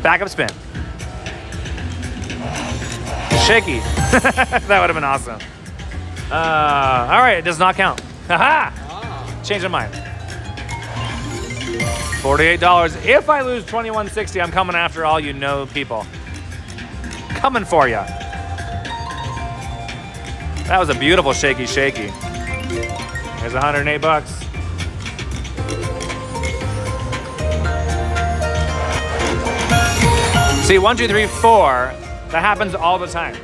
Backup spin. Shaky. that would have been awesome. Uh, all right, it does not count. Haha! Change my mind. $48. If I lose 2160, I'm coming after all you know people. Coming for you. That was a beautiful shaky shaky. There's 108 bucks. See, one, two, three, four. That happens all the time.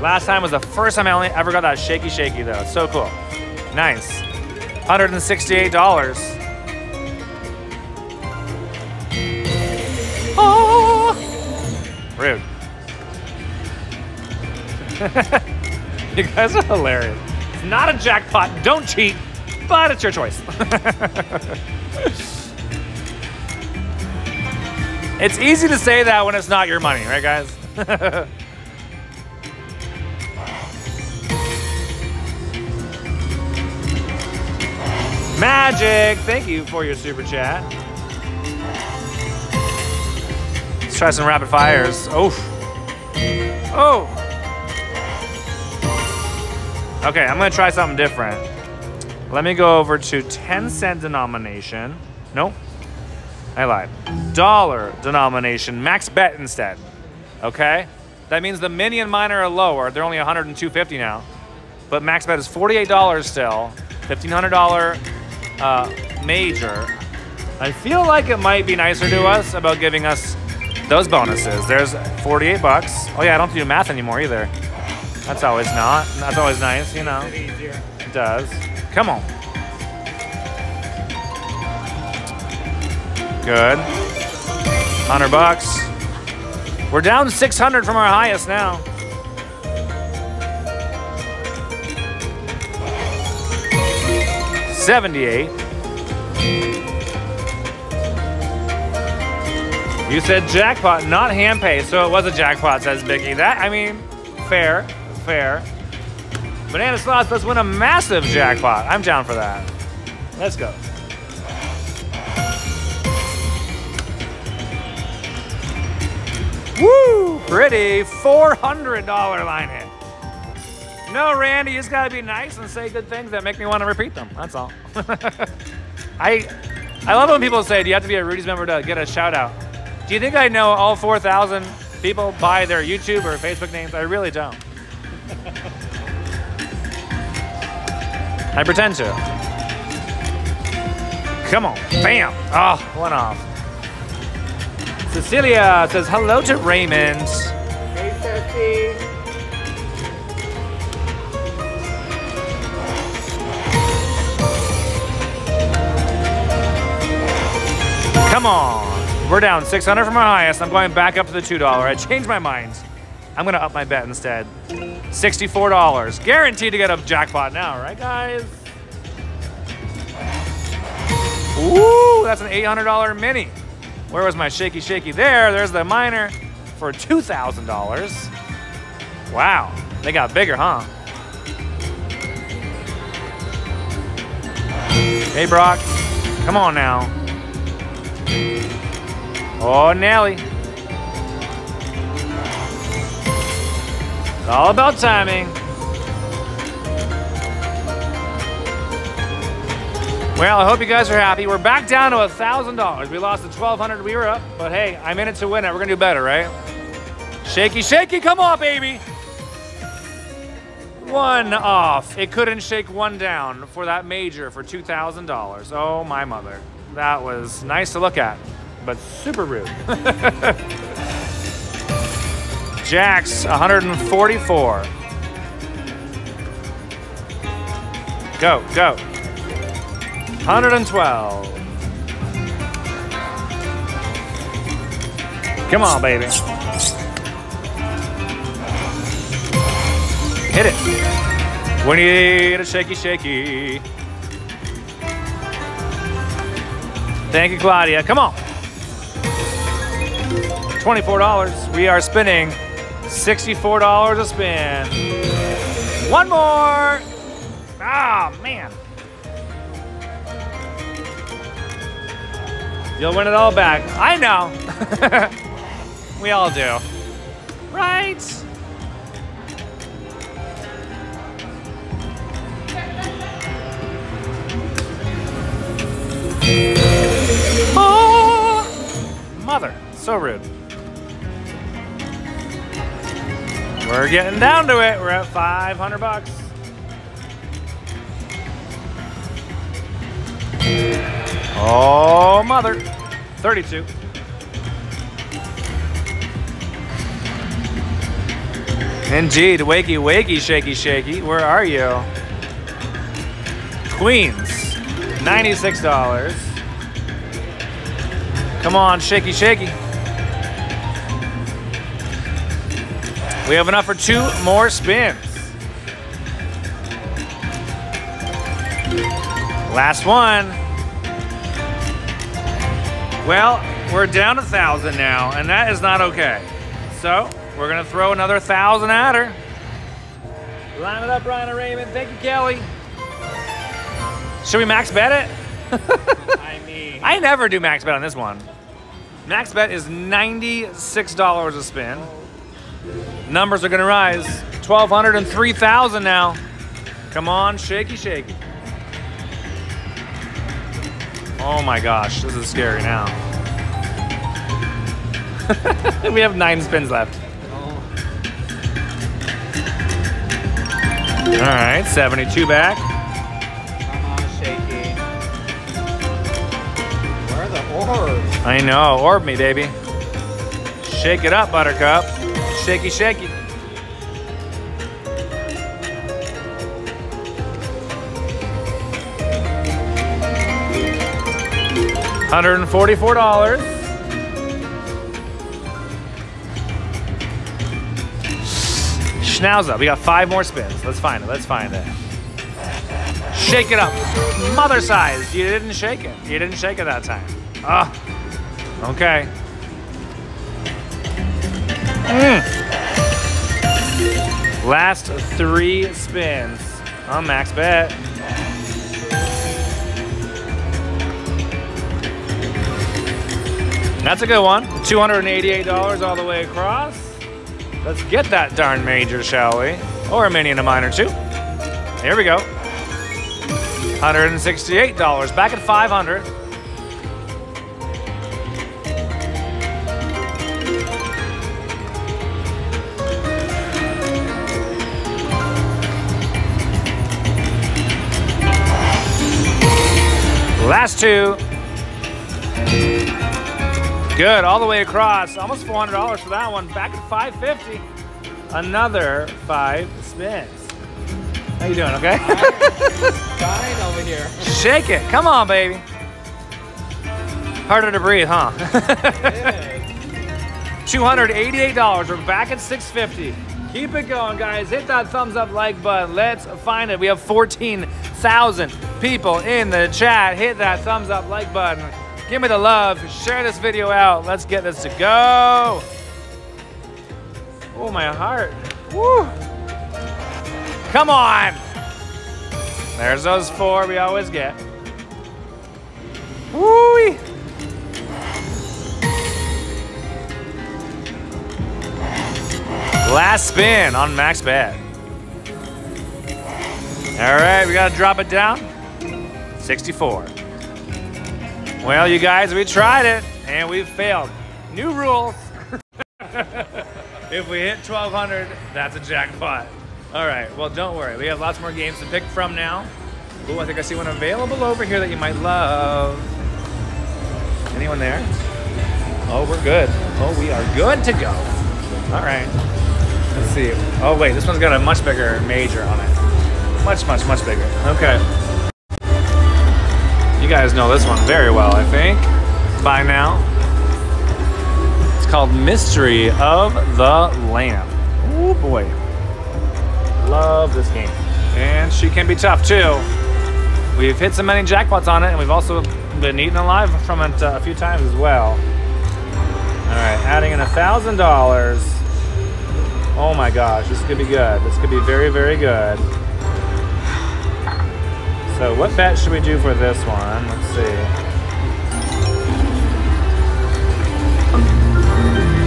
Last time was the first time I only ever got that shaky shaky though. So cool. Nice. $168. Oh! Rude. you guys are hilarious. It's not a jackpot. Don't cheat, but it's your choice. it's easy to say that when it's not your money, right, guys? Magic, thank you for your super chat. Try some rapid fires. Oh. Oh. Okay, I'm gonna try something different. Let me go over to 10 cent denomination. Nope, I lied. Dollar denomination, max bet instead. Okay? That means the mini and minor are lower. They're only 102.50 now. But max bet is $48 still. $1,500 uh, major. I feel like it might be nicer to us about giving us those bonuses. There's 48 bucks. Oh yeah, I don't do math anymore either. That's always not. That's always nice, you know. It does. Come on. Good. 100 bucks. We're down 600 from our highest now. Seventy-eight. You said jackpot, not hand pay, so it was a jackpot, says Vicky. That, I mean, fair, fair. Banana slots, let's win a massive jackpot. I'm down for that. Let's go. Woo! Pretty $400 line hit. No, Randy, you just gotta be nice and say good things that make me want to repeat them. That's all. I I love when people say, do you have to be a Rudies member to get a shout out? Do you think I know all 4,000 people by their YouTube or Facebook names? I really don't. I pretend to. Come on. Bam. Oh, one off. Cecilia says hello to Raymond. Hey, Ceci. Come on. We're down 600 from our highest. I'm going back up to the $2. I changed my mind. I'm going to up my bet instead. $64. Guaranteed to get a jackpot now, right, guys? Ooh, that's an $800 mini. Where was my shaky shaky there? There's the minor for $2,000. Wow, they got bigger, huh? Hey, Brock, come on now. Oh, Nelly. It's all about timing. Well, I hope you guys are happy. We're back down to a $1,000. We lost the 1200 we were up, but hey, I'm in it to win it. We're gonna do better, right? Shaky, shaky, come on, baby. One off. It couldn't shake one down for that major for $2,000. Oh, my mother. That was nice to look at, but super rude. Jacks, 144. Go, go. 112. Come on, baby. Hit it. We need a shaky, shaky. Thank you, Claudia. Come on. $24. We are spinning $64 a spin. One more. Ah, man. You'll win it all back. I know. we all do. Right? Oh, mother. So rude. We're getting down to it. We're at 500 bucks. Oh, mother. 32. Indeed, wakey, wakey, shaky, shaky. Where are you? Queens, $96. Come on, shaky, shaky. We have enough for two more spins. Last one. Well, we're down a thousand now, and that is not okay. So we're gonna throw another thousand at her. Line it up, Ryan and Raymond. Thank you, Kelly. Should we max bet it? I mean, I never do max bet on this one. Max bet is $96 a spin. Numbers are gonna rise. 1,200 and 3,000 now. Come on, shaky, shaky. Oh my gosh, this is scary now. we have nine spins left. All right, 72 back. come on, shaky. Where are the orbs? I know, orb me, baby. Shake it up, Buttercup. Shaky, shaky. Hundred and forty-four dollars. Schnauza, we got five more spins. Let's find it. Let's find it. Shake it up. Mother size. You didn't shake it. You didn't shake it that time. Ah. Okay. Mm. Last three spins on max bet. That's a good one. $288 all the way across. Let's get that darn major, shall we? Or a mini and a minor too. Here we go. $168. Back at 500. Last two. Good, all the way across. Almost $400 for that one. Back at 550. Another five spins. How you doing, okay? Dying over here. Shake it. Come on, baby. Harder to breathe, huh? $288. We're back at 650. Keep it going, guys. Hit that thumbs up like button. Let's find it. We have 14,000 people in the chat. Hit that thumbs up like button. Give me the love. Share this video out. Let's get this to go. Oh, my heart. Woo. Come on. There's those four we always get. Woo. Last spin on max bet. All right, we gotta drop it down. 64. Well, you guys, we tried it and we failed. New rules. if we hit 1200, that's a jackpot. All right, well, don't worry. We have lots more games to pick from now. Ooh, I think I see one available over here that you might love. Anyone there? Oh, we're good. Oh, we are good to go. All right. Let's see. Oh, wait, this one's got a much bigger major on it. Much, much, much bigger. Okay. You guys know this one very well, I think, by now. It's called Mystery of the Lamp. Oh, boy. Love this game. And she can be tough, too. We've hit so many jackpots on it, and we've also been eaten alive from it uh, a few times as well. All right, adding in a thousand dollars. Oh my gosh, this could be good. This could be very, very good. So what bet should we do for this one? Let's see.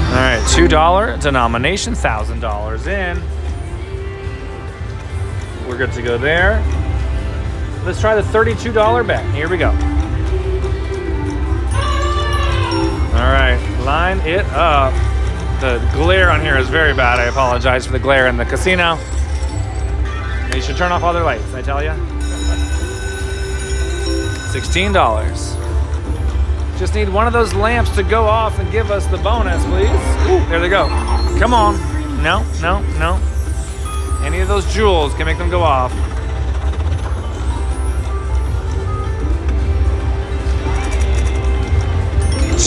All right, two dollar denomination, thousand dollars in. We're good to go there. Let's try the thirty-two dollar bet. Here we go. All right, line it up. The glare on here is very bad. I apologize for the glare in the casino. You should turn off all their lights, I tell you. $16. Just need one of those lamps to go off and give us the bonus, please. Ooh, there they go. Come on. No, no, no. Any of those jewels can make them go off.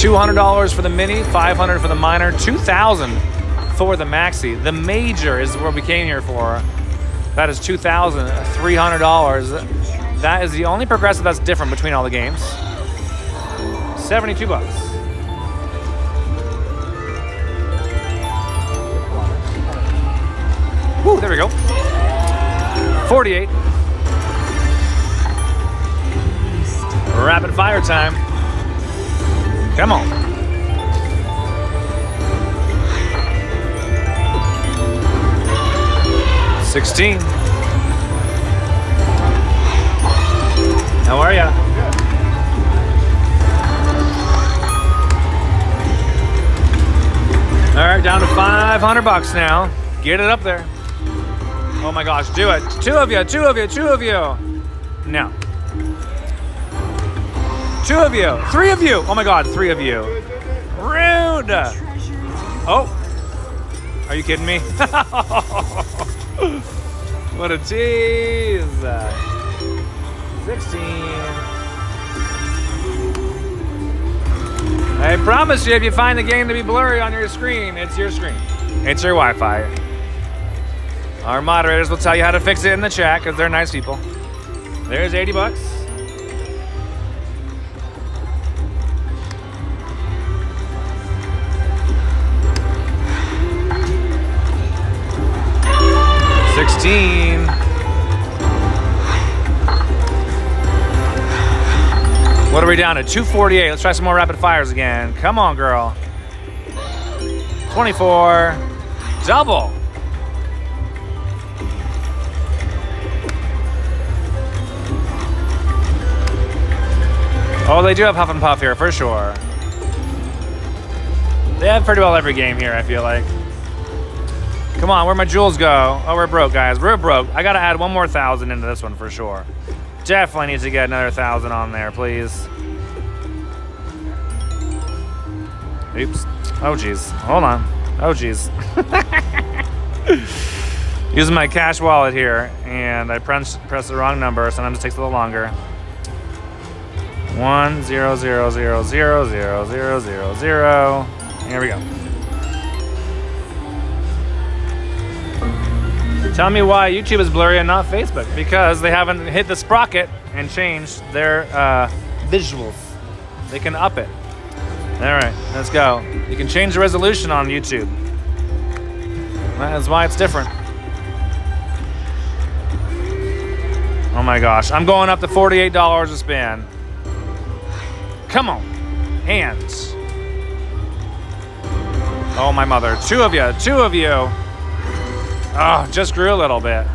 $200 for the mini, 500 for the minor, 2000 for the maxi. The major is what we came here for. That is $2,300. That is the only progressive that's different between all the games. 72 bucks. Woo, there we go. 48. Rapid fire time. Come on. Sixteen. How are ya? All right, down to 500 bucks now. Get it up there. Oh my gosh, do it. Two of you, two of you, two of you. No. Two of you, three of you. Oh my god, three of you. Rude. Oh. Are you kidding me? what a tease. 16. I promise you, if you find the game to be blurry on your screen, it's your screen. It's your Wi-Fi. Our moderators will tell you how to fix it in the chat because they're nice people. There's 80 bucks. Are down to? 248. Let's try some more rapid fires again. Come on, girl. 24. Double. Oh, they do have Huff and Puff here, for sure. They have pretty well every game here, I feel like. Come on, where my jewels go? Oh, we're broke, guys. We're broke. I gotta add one more thousand into this one for sure. Definitely needs to get another thousand on there, please. Oops. Oh, jeez. Hold on. Oh, jeez. Using my cash wallet here, and I press, press the wrong number. Sometimes it takes a little longer. One zero zero zero zero zero zero zero zero. Here we go. Tell me why YouTube is blurry and not Facebook. Because they haven't hit the sprocket and changed their uh, visuals. They can up it. All right, let's go. You can change the resolution on YouTube. That's why it's different. Oh my gosh, I'm going up to $48 a spin. Come on, hands. Oh my mother, two of you, two of you. Oh, just grew a little bit.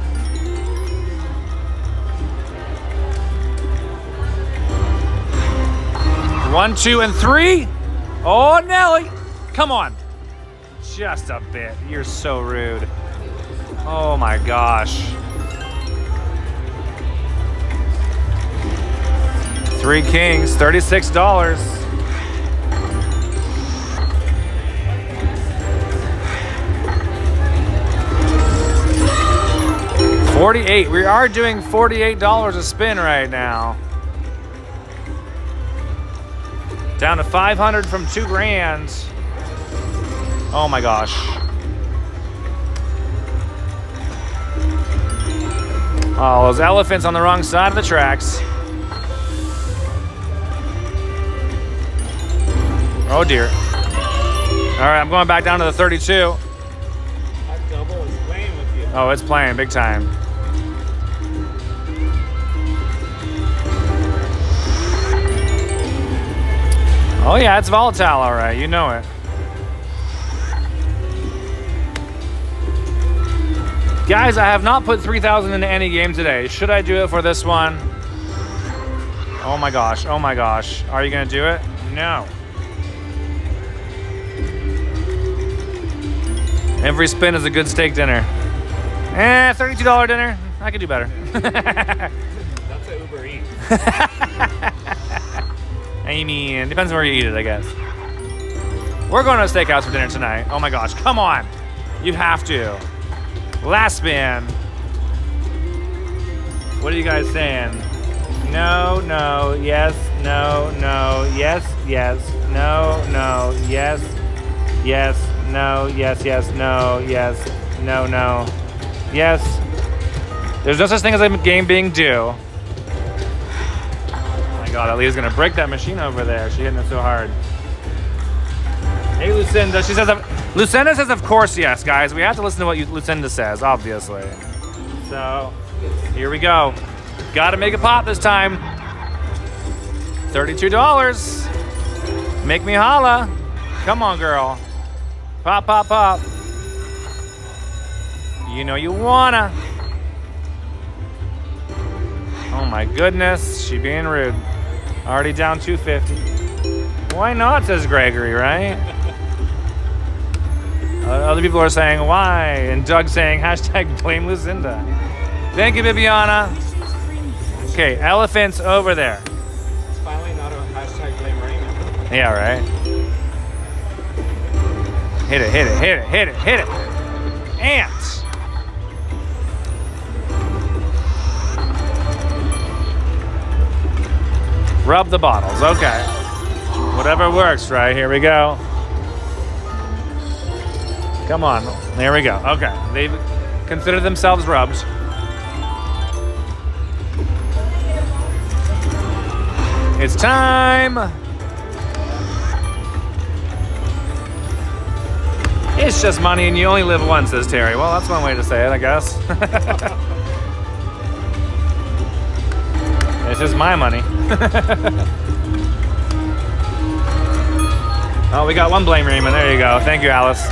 One, two, and three. Oh, Nelly. Come on. Just a bit. You're so rude. Oh my gosh. Three kings, $36. 48. We are doing $48 a spin right now. Down to 500 from two grand. Oh my gosh. Oh, those elephants on the wrong side of the tracks. Oh dear. All right, I'm going back down to the 32. That double is playing with you. Oh, it's playing big time. Oh yeah, it's volatile, all right. You know it. Guys, I have not put 3,000 into any game today. Should I do it for this one? Oh my gosh, oh my gosh. Are you gonna do it? No. Every spin is a good steak dinner. Eh, $32 dinner. I could do better. That's an Uber Eats. I mean, it depends on where you eat it, I guess. We're going to a steakhouse for dinner tonight. Oh my gosh, come on. You have to. Last spin. What are you guys saying? No, no, yes, no, no, yes, yes, no, no, yes, yes, no, yes, yes, no, yes, no, no, yes. There's no such thing as a game being due. God, Aaliyah's gonna break that machine over there. She hitting it so hard. Hey, Lucinda. She says, Lucinda says, of course, yes, guys. We have to listen to what you, Lucinda says, obviously. So, here we go. Gotta make a pop this time. $32. Make me holla. Come on, girl. Pop, pop, pop. You know you wanna. Oh my goodness, she being rude. Already down 250. Why not, says Gregory, right? Uh, other people are saying why, and Doug saying hashtag blame Lucinda. Thank you, Viviana. Okay, elephants over there. It's finally not a hashtag blame Raymond. Yeah, right. Hit it, hit it, hit it, hit it, hit it. Ants. Rub the bottles. Okay. Whatever works, right? Here we go. Come on. There we go. Okay. They've considered themselves rubs. It's time. It's just money and you only live once, says Terry. Well, that's one way to say it, I guess. it's is my money. oh, we got one blame Raymond. There you go. Thank you, Alice.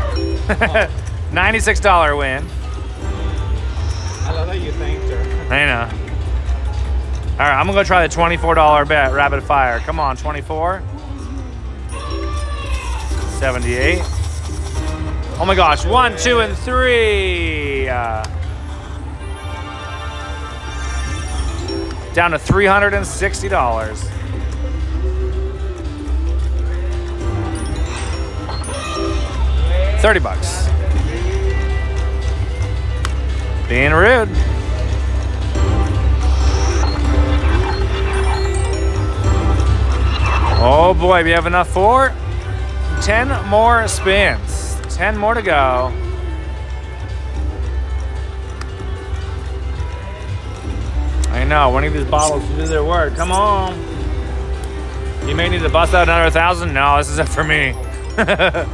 $96 win. I love that you thanked her. I know. All right, I'm gonna go try the $24 bet, rapid fire. Come on, 24. 78. Oh my gosh, one, two, and three. Uh, down to $360. Thirty bucks. Being rude. Oh boy, we have enough for 10 more spins. 10 more to go. Know, one of these bottles to do their work. Come on. You may need to bust out another thousand. No, this isn't for me. the,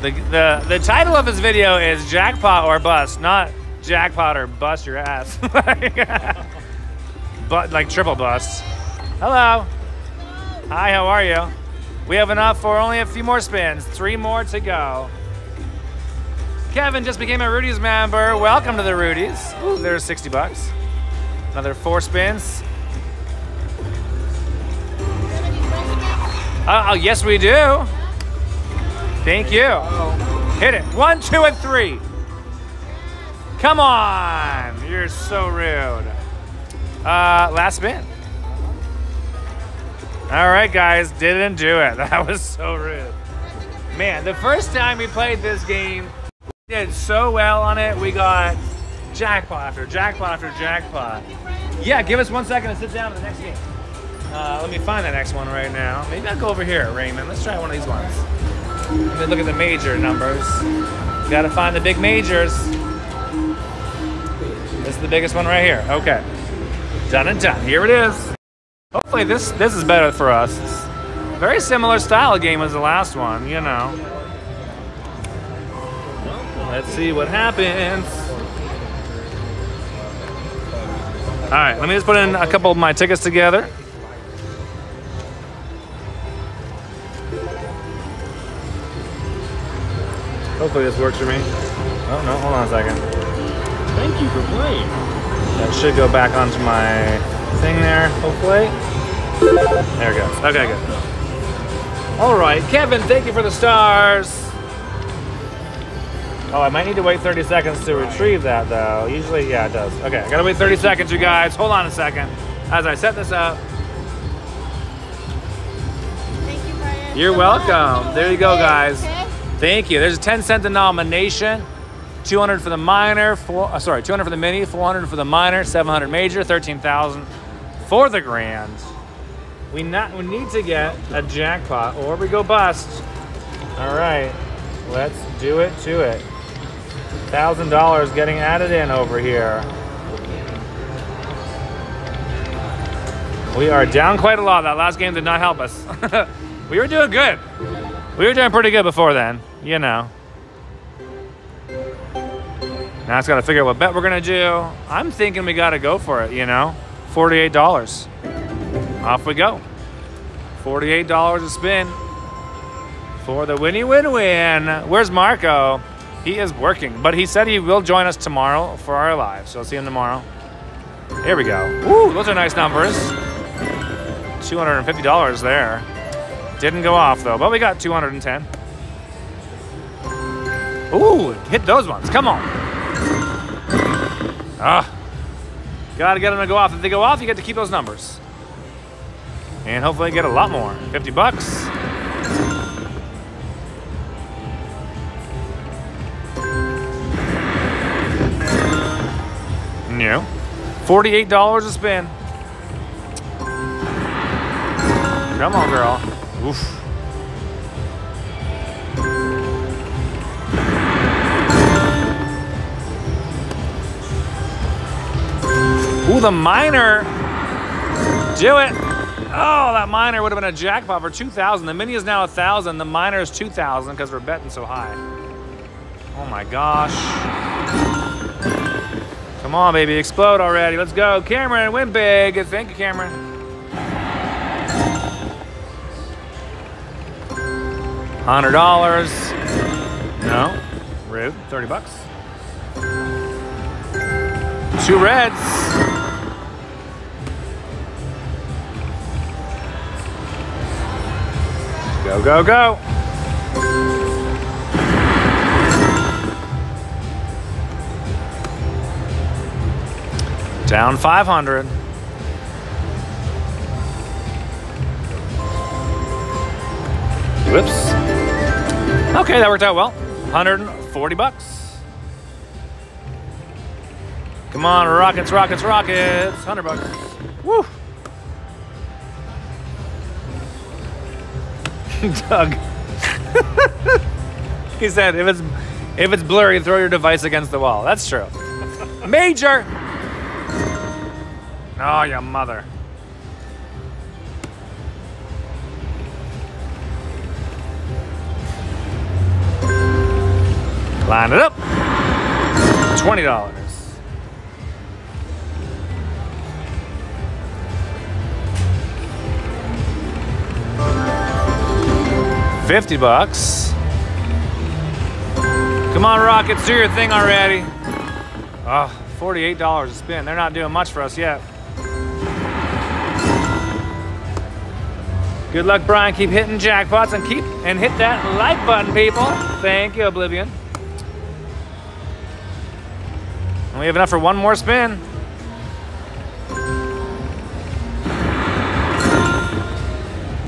the, the title of this video is Jackpot or Bust, not Jackpot or Bust Your Ass. but like triple bust. Hello. Hi, how are you? We have enough for only a few more spins. Three more to go. Kevin just became a Rudies member. Welcome to the Rudies. Ooh, there's 60 bucks. Another four spins. Uh, oh, yes, we do. Thank you. Hit it. One, two, and three. Come on. You're so rude. Uh, last spin. All right, guys, didn't do it. That was so rude. Man, the first time we played this game, did so well on it. We got jackpot after jackpot after jackpot. Yeah, give us one second to sit down for the next game. Uh, let me find the next one right now. Maybe I'll go over here, Raymond. Let's try one of these ones. Let me look at the major numbers. Got to find the big majors. This is the biggest one right here. Okay. Done and done. Here it is. Hopefully this this is better for us. It's very similar style game as the last one, you know. Let's see what happens. All right, let me just put in a couple of my tickets together. Hopefully this works for me. Oh, no, hold on a second. Thank you for playing. That should go back onto my thing there, hopefully. There it goes. Okay, good. All right, Kevin, thank you for the stars. Oh, I might need to wait 30 seconds to retrieve that, though. Usually, yeah, it does. Okay, I gotta wait 30 seconds, you guys. Hold on a second as I set this up. Thank you, Brian. You're welcome. There you go, guys. okay? Thank you. There's a 10 cent denomination. 200 for the minor, four, uh, sorry, 200 for the mini, 400 for the minor, 700 major, 13,000 for the grand. We not we need to get a jackpot or we go bust. All right, let's do it to it. Thousand dollars getting added in over here. We are down quite a lot. That last game did not help us. we were doing good. We were doing pretty good before then, you know. Now it's got to figure out what bet we're gonna do. I'm thinking we got to go for it, you know. Forty-eight dollars. Off we go. Forty-eight dollars a spin for the winny win win. Where's Marco? He is working, but he said he will join us tomorrow for our live. So I'll see him tomorrow. Here we go. Woo, those are nice numbers. Two hundred and fifty dollars there. Didn't go off though, but we got 210. Ooh, hit those ones. Come on. Ah. Gotta get them to go off. If they go off, you get to keep those numbers. And hopefully get a lot more. 50 bucks. No. $48 a spin. Come on, girl. Oof. Ooh, the minor. Do it. Oh, that minor would have been a jackpot for 2,000. The mini is now 1,000. The minor is 2,000 because we're betting so high. Oh my gosh. Come on, baby. Explode already. Let's go. Cameron, win big. Thank you, Cameron. Hundred dollars. No. Rude. Thirty bucks. Two reds. Go, go, go. Down 500. Whoops. Okay, that worked out well. 140 bucks. Come on, rockets, rockets, rockets. 100 bucks. Woo. Doug. he said, if it's if it's blurry, throw your device against the wall. That's true. Major. Oh, your mother. Line it up. Twenty dollars. Fifty bucks. Come on, Rockets, do your thing already. Oh, $48 a spin. They're not doing much for us yet. Good luck, Brian. Keep hitting jackpots and keep and hit that like button, people. Thank you, Oblivion. And we have enough for one more spin.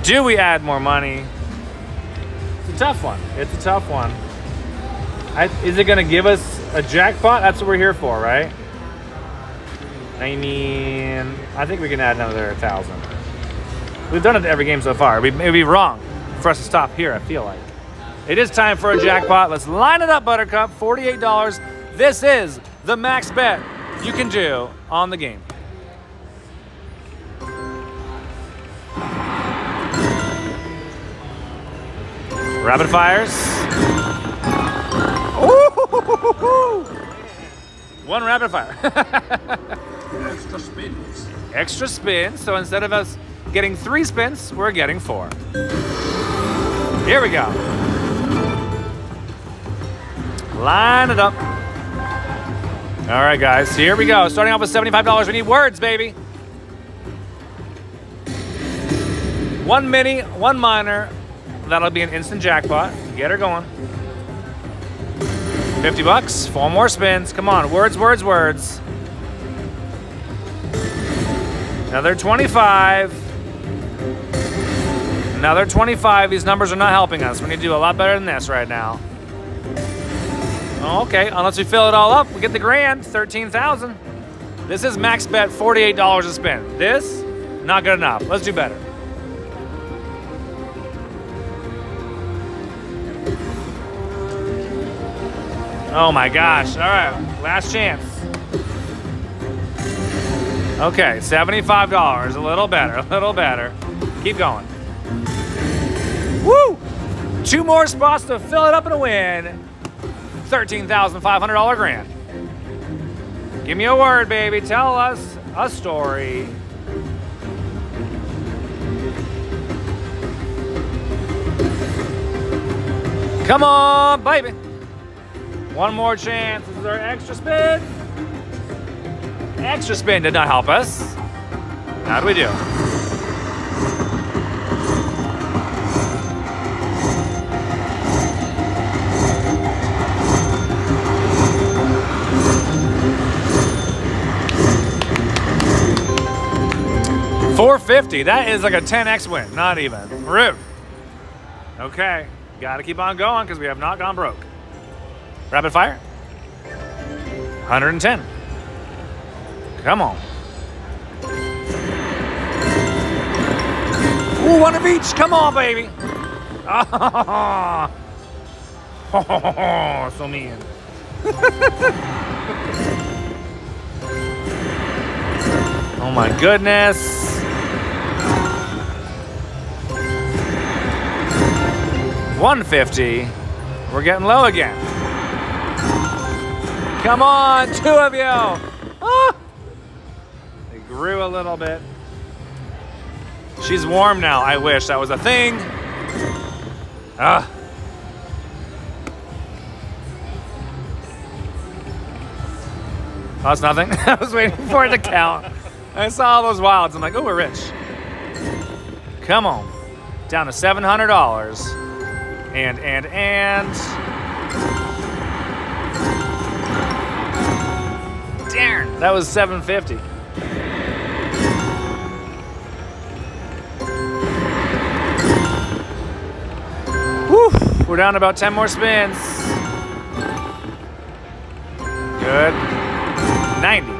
Do we add more money? It's a tough one. It's a tough one. I, is it going to give us a jackpot? That's what we're here for, right? I mean, I think we can add another thousand. We've done it every game so far. It'd be, wrong for us to stop here, I feel like. It is time for a jackpot. Let's line it up, Buttercup. $48. This is the max bet you can do on the game. Rapid fires. Ooh! One rapid fire. Extra spins. Extra spins. So instead of us getting three spins, we're getting four. Here we go. Line it up. All right, guys, here we go. Starting off with $75. We need words, baby. One mini, one minor. That'll be an instant jackpot. Get her going. 50 bucks, four more spins. Come on, words, words, words. Another 25. Another 25. These numbers are not helping us. We need to do a lot better than this right now. Okay, unless we fill it all up, we get the grand, 13,000. This is max bet, $48 a spin. This, not good enough. Let's do better. Oh my gosh. All right, last chance. Okay, $75. A little better, a little better. Keep going. Woo! Two more spots to fill it up and a win. $13,500 grand. Give me a word, baby. Tell us a story. Come on, baby. One more chance. This is our extra spin. Extra spin did not help us. How do we do? Four fifty. That is like a 10x win. Not even. Rude. Okay. Got to keep on going because we have not gone broke. Rapid fire. 110. Come on. Ooh, one of each. Come on, baby. Oh, so mean. oh my goodness. One fifty. We're getting low again. Come on, two of you. Ah. They grew a little bit. She's warm now. I wish that was a thing. Ah. That's nothing. I was waiting for it to count. I saw all those wilds. I'm like, oh, we're rich. Come on. Down to $700. And, and, and. Darn, that was 750. Whew, we're down about 10 more spins. Good. 90.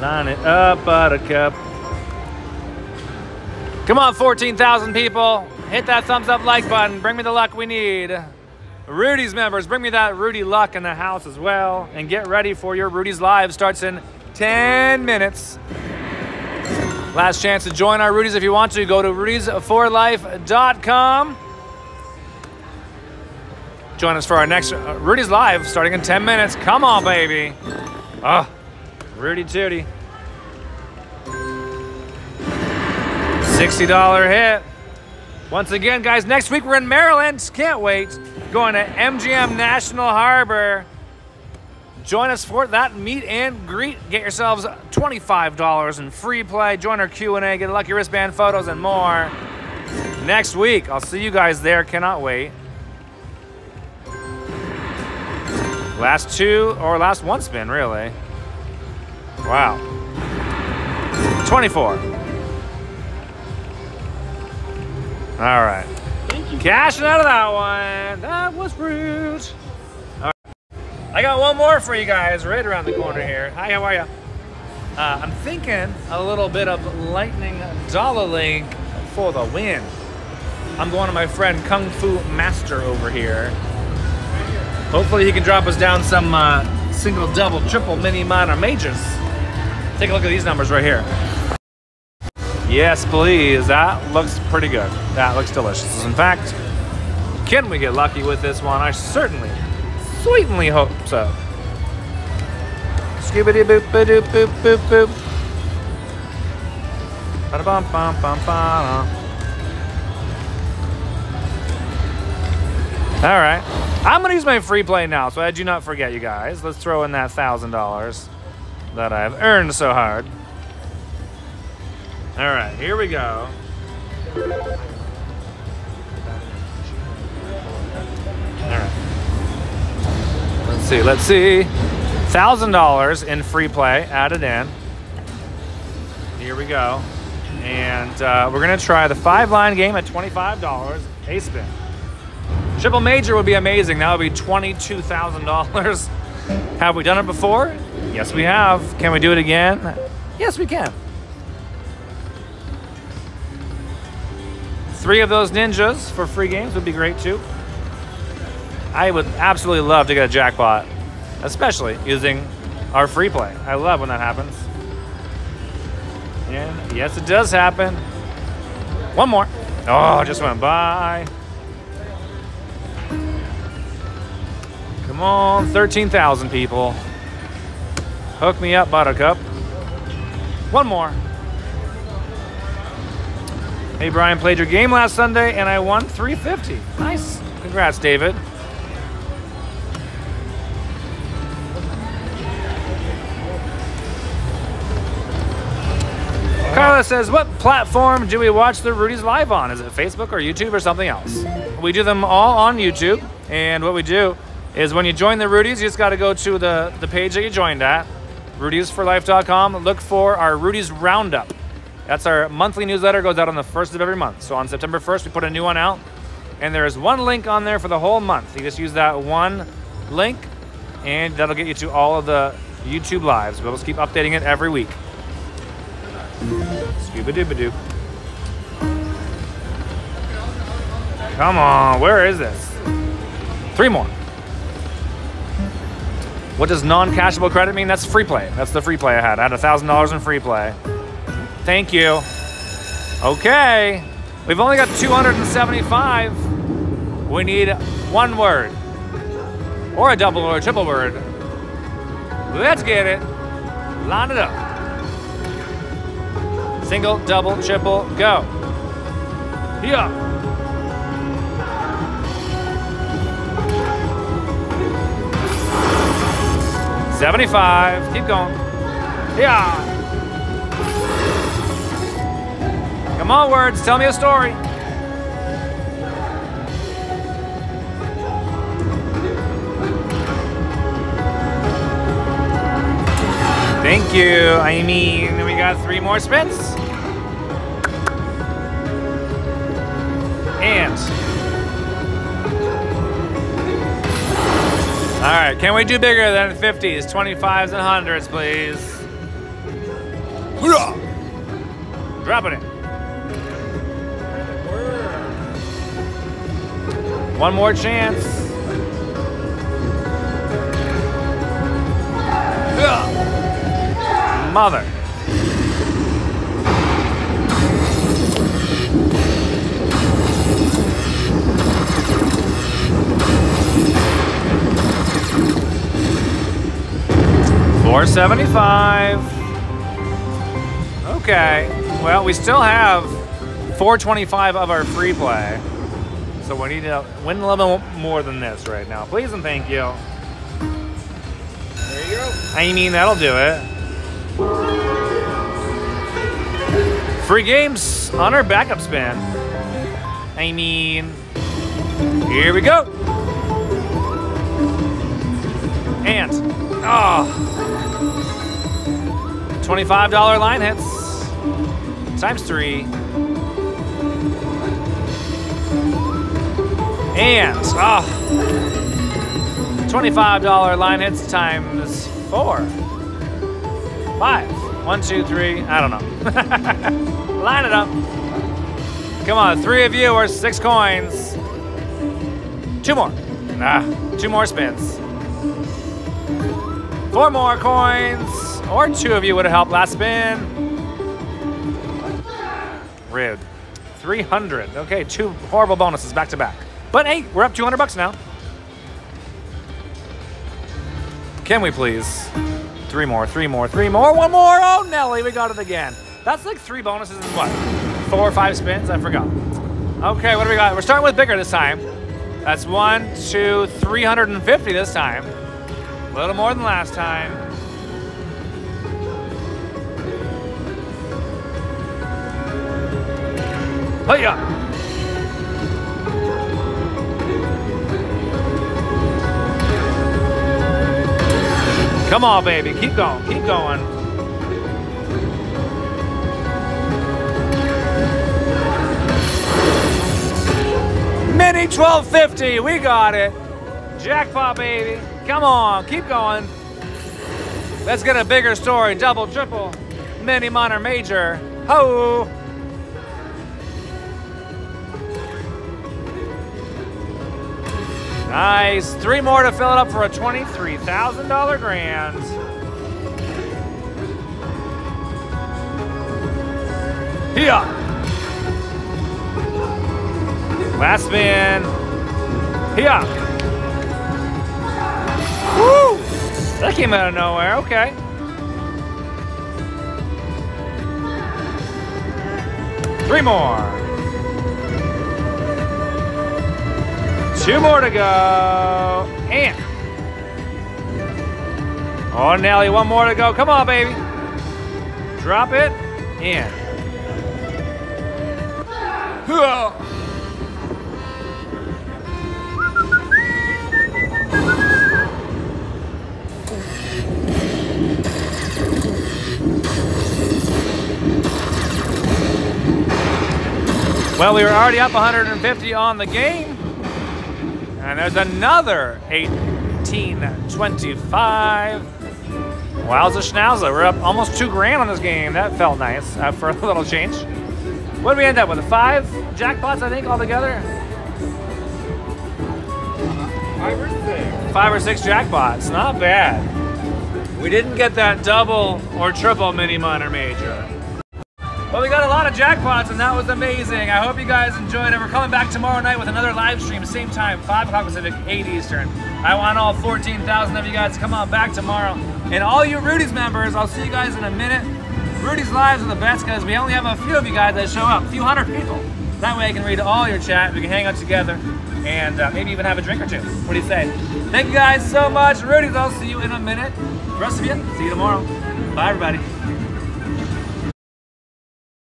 Line it up, buttercup. Come on, 14,000 people. Hit that thumbs up like button. Bring me the luck we need. Rudies members, bring me that Rudy luck in the house as well. And get ready for your Rudies Live. Starts in 10 minutes. Last chance to join our Rudies if you want to. Go to rudiesforlife.com. Join us for our next uh, Rudies Live starting in 10 minutes. Come on, baby. Ah, Rudy Tooty. $60 hit. Once again, guys, next week we're in Maryland. Can't wait. Going to MGM National Harbor. Join us for that meet and greet. Get yourselves $25 in free play. Join our Q&A, get a lucky wristband photos and more. Next week, I'll see you guys there. Cannot wait. Last two, or last one spin, really. Wow. 24. All right. Thank you. Cashing out of that one. That was rude. All right. I got one more for you guys right around the corner here. Hi, how are you? Uh, I'm thinking a little bit of Lightning Dollar Link for the win. I'm going to my friend Kung Fu Master over here. Hopefully he can drop us down some uh, single, double, triple, mini, minor, majors. Take a look at these numbers right here. Yes, please. That looks pretty good. That looks delicious. In fact, can we get lucky with this one? I certainly, sweetly hope so. Scoobity boop ba doop boop boop boop. Ba bum bum bum bum. All right. I'm gonna use my free play now, so I do not forget you guys. Let's throw in that thousand dollars that I've earned so hard. All right, here we go. All right. Let's see. Let's see. Thousand dollars in free play added in. Here we go. And uh, we're gonna try the five line game at twenty-five dollars. A spin. Triple major would be amazing. That would be twenty-two thousand dollars. Have we done it before? Yes, we have. Can we do it again? Yes, we can. Three of those ninjas for free games would be great too. I would absolutely love to get a jackpot, especially using our free play. I love when that happens. And yes, it does happen. One more. Oh, just went by. Come on, 13,000 people. Hook me up, Buttercup. One more. Hey, Brian, played your game last Sunday and I won 350. Nice. Congrats, David. Carla says, what platform do we watch the Rudies live on? Is it Facebook or YouTube or something else? We do them all on YouTube. And what we do is when you join the Rudies, you just got to go to the, the page that you joined at, rudiesforlife.com. Look for our Rudies Roundup. That's our monthly newsletter, goes out on the first of every month. So on September 1st, we put a new one out. And there is one link on there for the whole month. You just use that one link, and that'll get you to all of the YouTube lives. We'll just keep updating it every week. Scooba dooba doo. Come on, where is this? Three more. What does non-cashable credit mean? That's free play. That's the free play I had. I had $1,000 in free play. Thank you. Okay. We've only got 275. We need one word. Or a double or a triple word. Let's get it. Line it up. Single, double, triple, go. Yeah. Seventy-five. Keep going. Yeah. Come on, words. Tell me a story. Thank you. I mean, we got three more spins. And. All right, can we do bigger than 50s, 25s, and 100s, please? Dropping it. One more chance. Mother. Four seventy-five. Okay. Well, we still have 425 of our free play. So we need to win a little more than this right now. Please and thank you. There you go. I mean, that'll do it. Free games on our backup spin. I mean, here we go. And, oh, $25 line hits times three. And, oh, $25 line hits times four. Five. One, two, three. I don't know. line it up. Come on, three of you are six coins. Two more. Ah, two more spins. Four more coins. Or two of you would have helped last spin. Rude. 300. Okay, two horrible bonuses back to back. But hey, we're up 200 bucks now. Can we please? Three more, three more, three more, one more. Oh, Nelly, we got it again. That's like three bonuses in what? Four or five spins? I forgot. Okay, what do we got? We're starting with bigger this time. That's one, two, 350 this time. A little more than last time. Hiya! Come on, baby. Keep going. Keep going. Mini 1250. We got it. Jackpot, baby. Come on. Keep going. Let's get a bigger story. Double, triple, mini, minor, major. Ho! Nice. Three more to fill it up for a $23,000 grand. Here. Last spin. Here. Woo! That came out of nowhere. Okay. Three more. Two more to go. And. Oh, Nelly, one more to go. Come on, baby. Drop it. Huh. Well, we were already up 150 on the game. And there's another 1825. Wowza schnauza. We're up almost two grand on this game. That felt nice uh, for a little change. What did we end up with? Five jackpots, I think, altogether? Five or six. Five or six jackpots. Not bad. We didn't get that double or triple mini minor major. But we got a lot of jackpots and that was amazing. I hope you guys enjoyed it. We're coming back tomorrow night with another live stream, same time, 5 o'clock Pacific, 8 Eastern. I want all 14,000 of you guys to come on back tomorrow. And all you Rudies members, I'll see you guys in a minute. Rudies lives are the best because we only have a few of you guys that show up, a few hundred people. That way I can read all your chat, we can hang out together, and uh, maybe even have a drink or two. What do you say? Thank you guys so much. Rudies, I'll see you in a minute. The rest of you, see you tomorrow. Bye, everybody.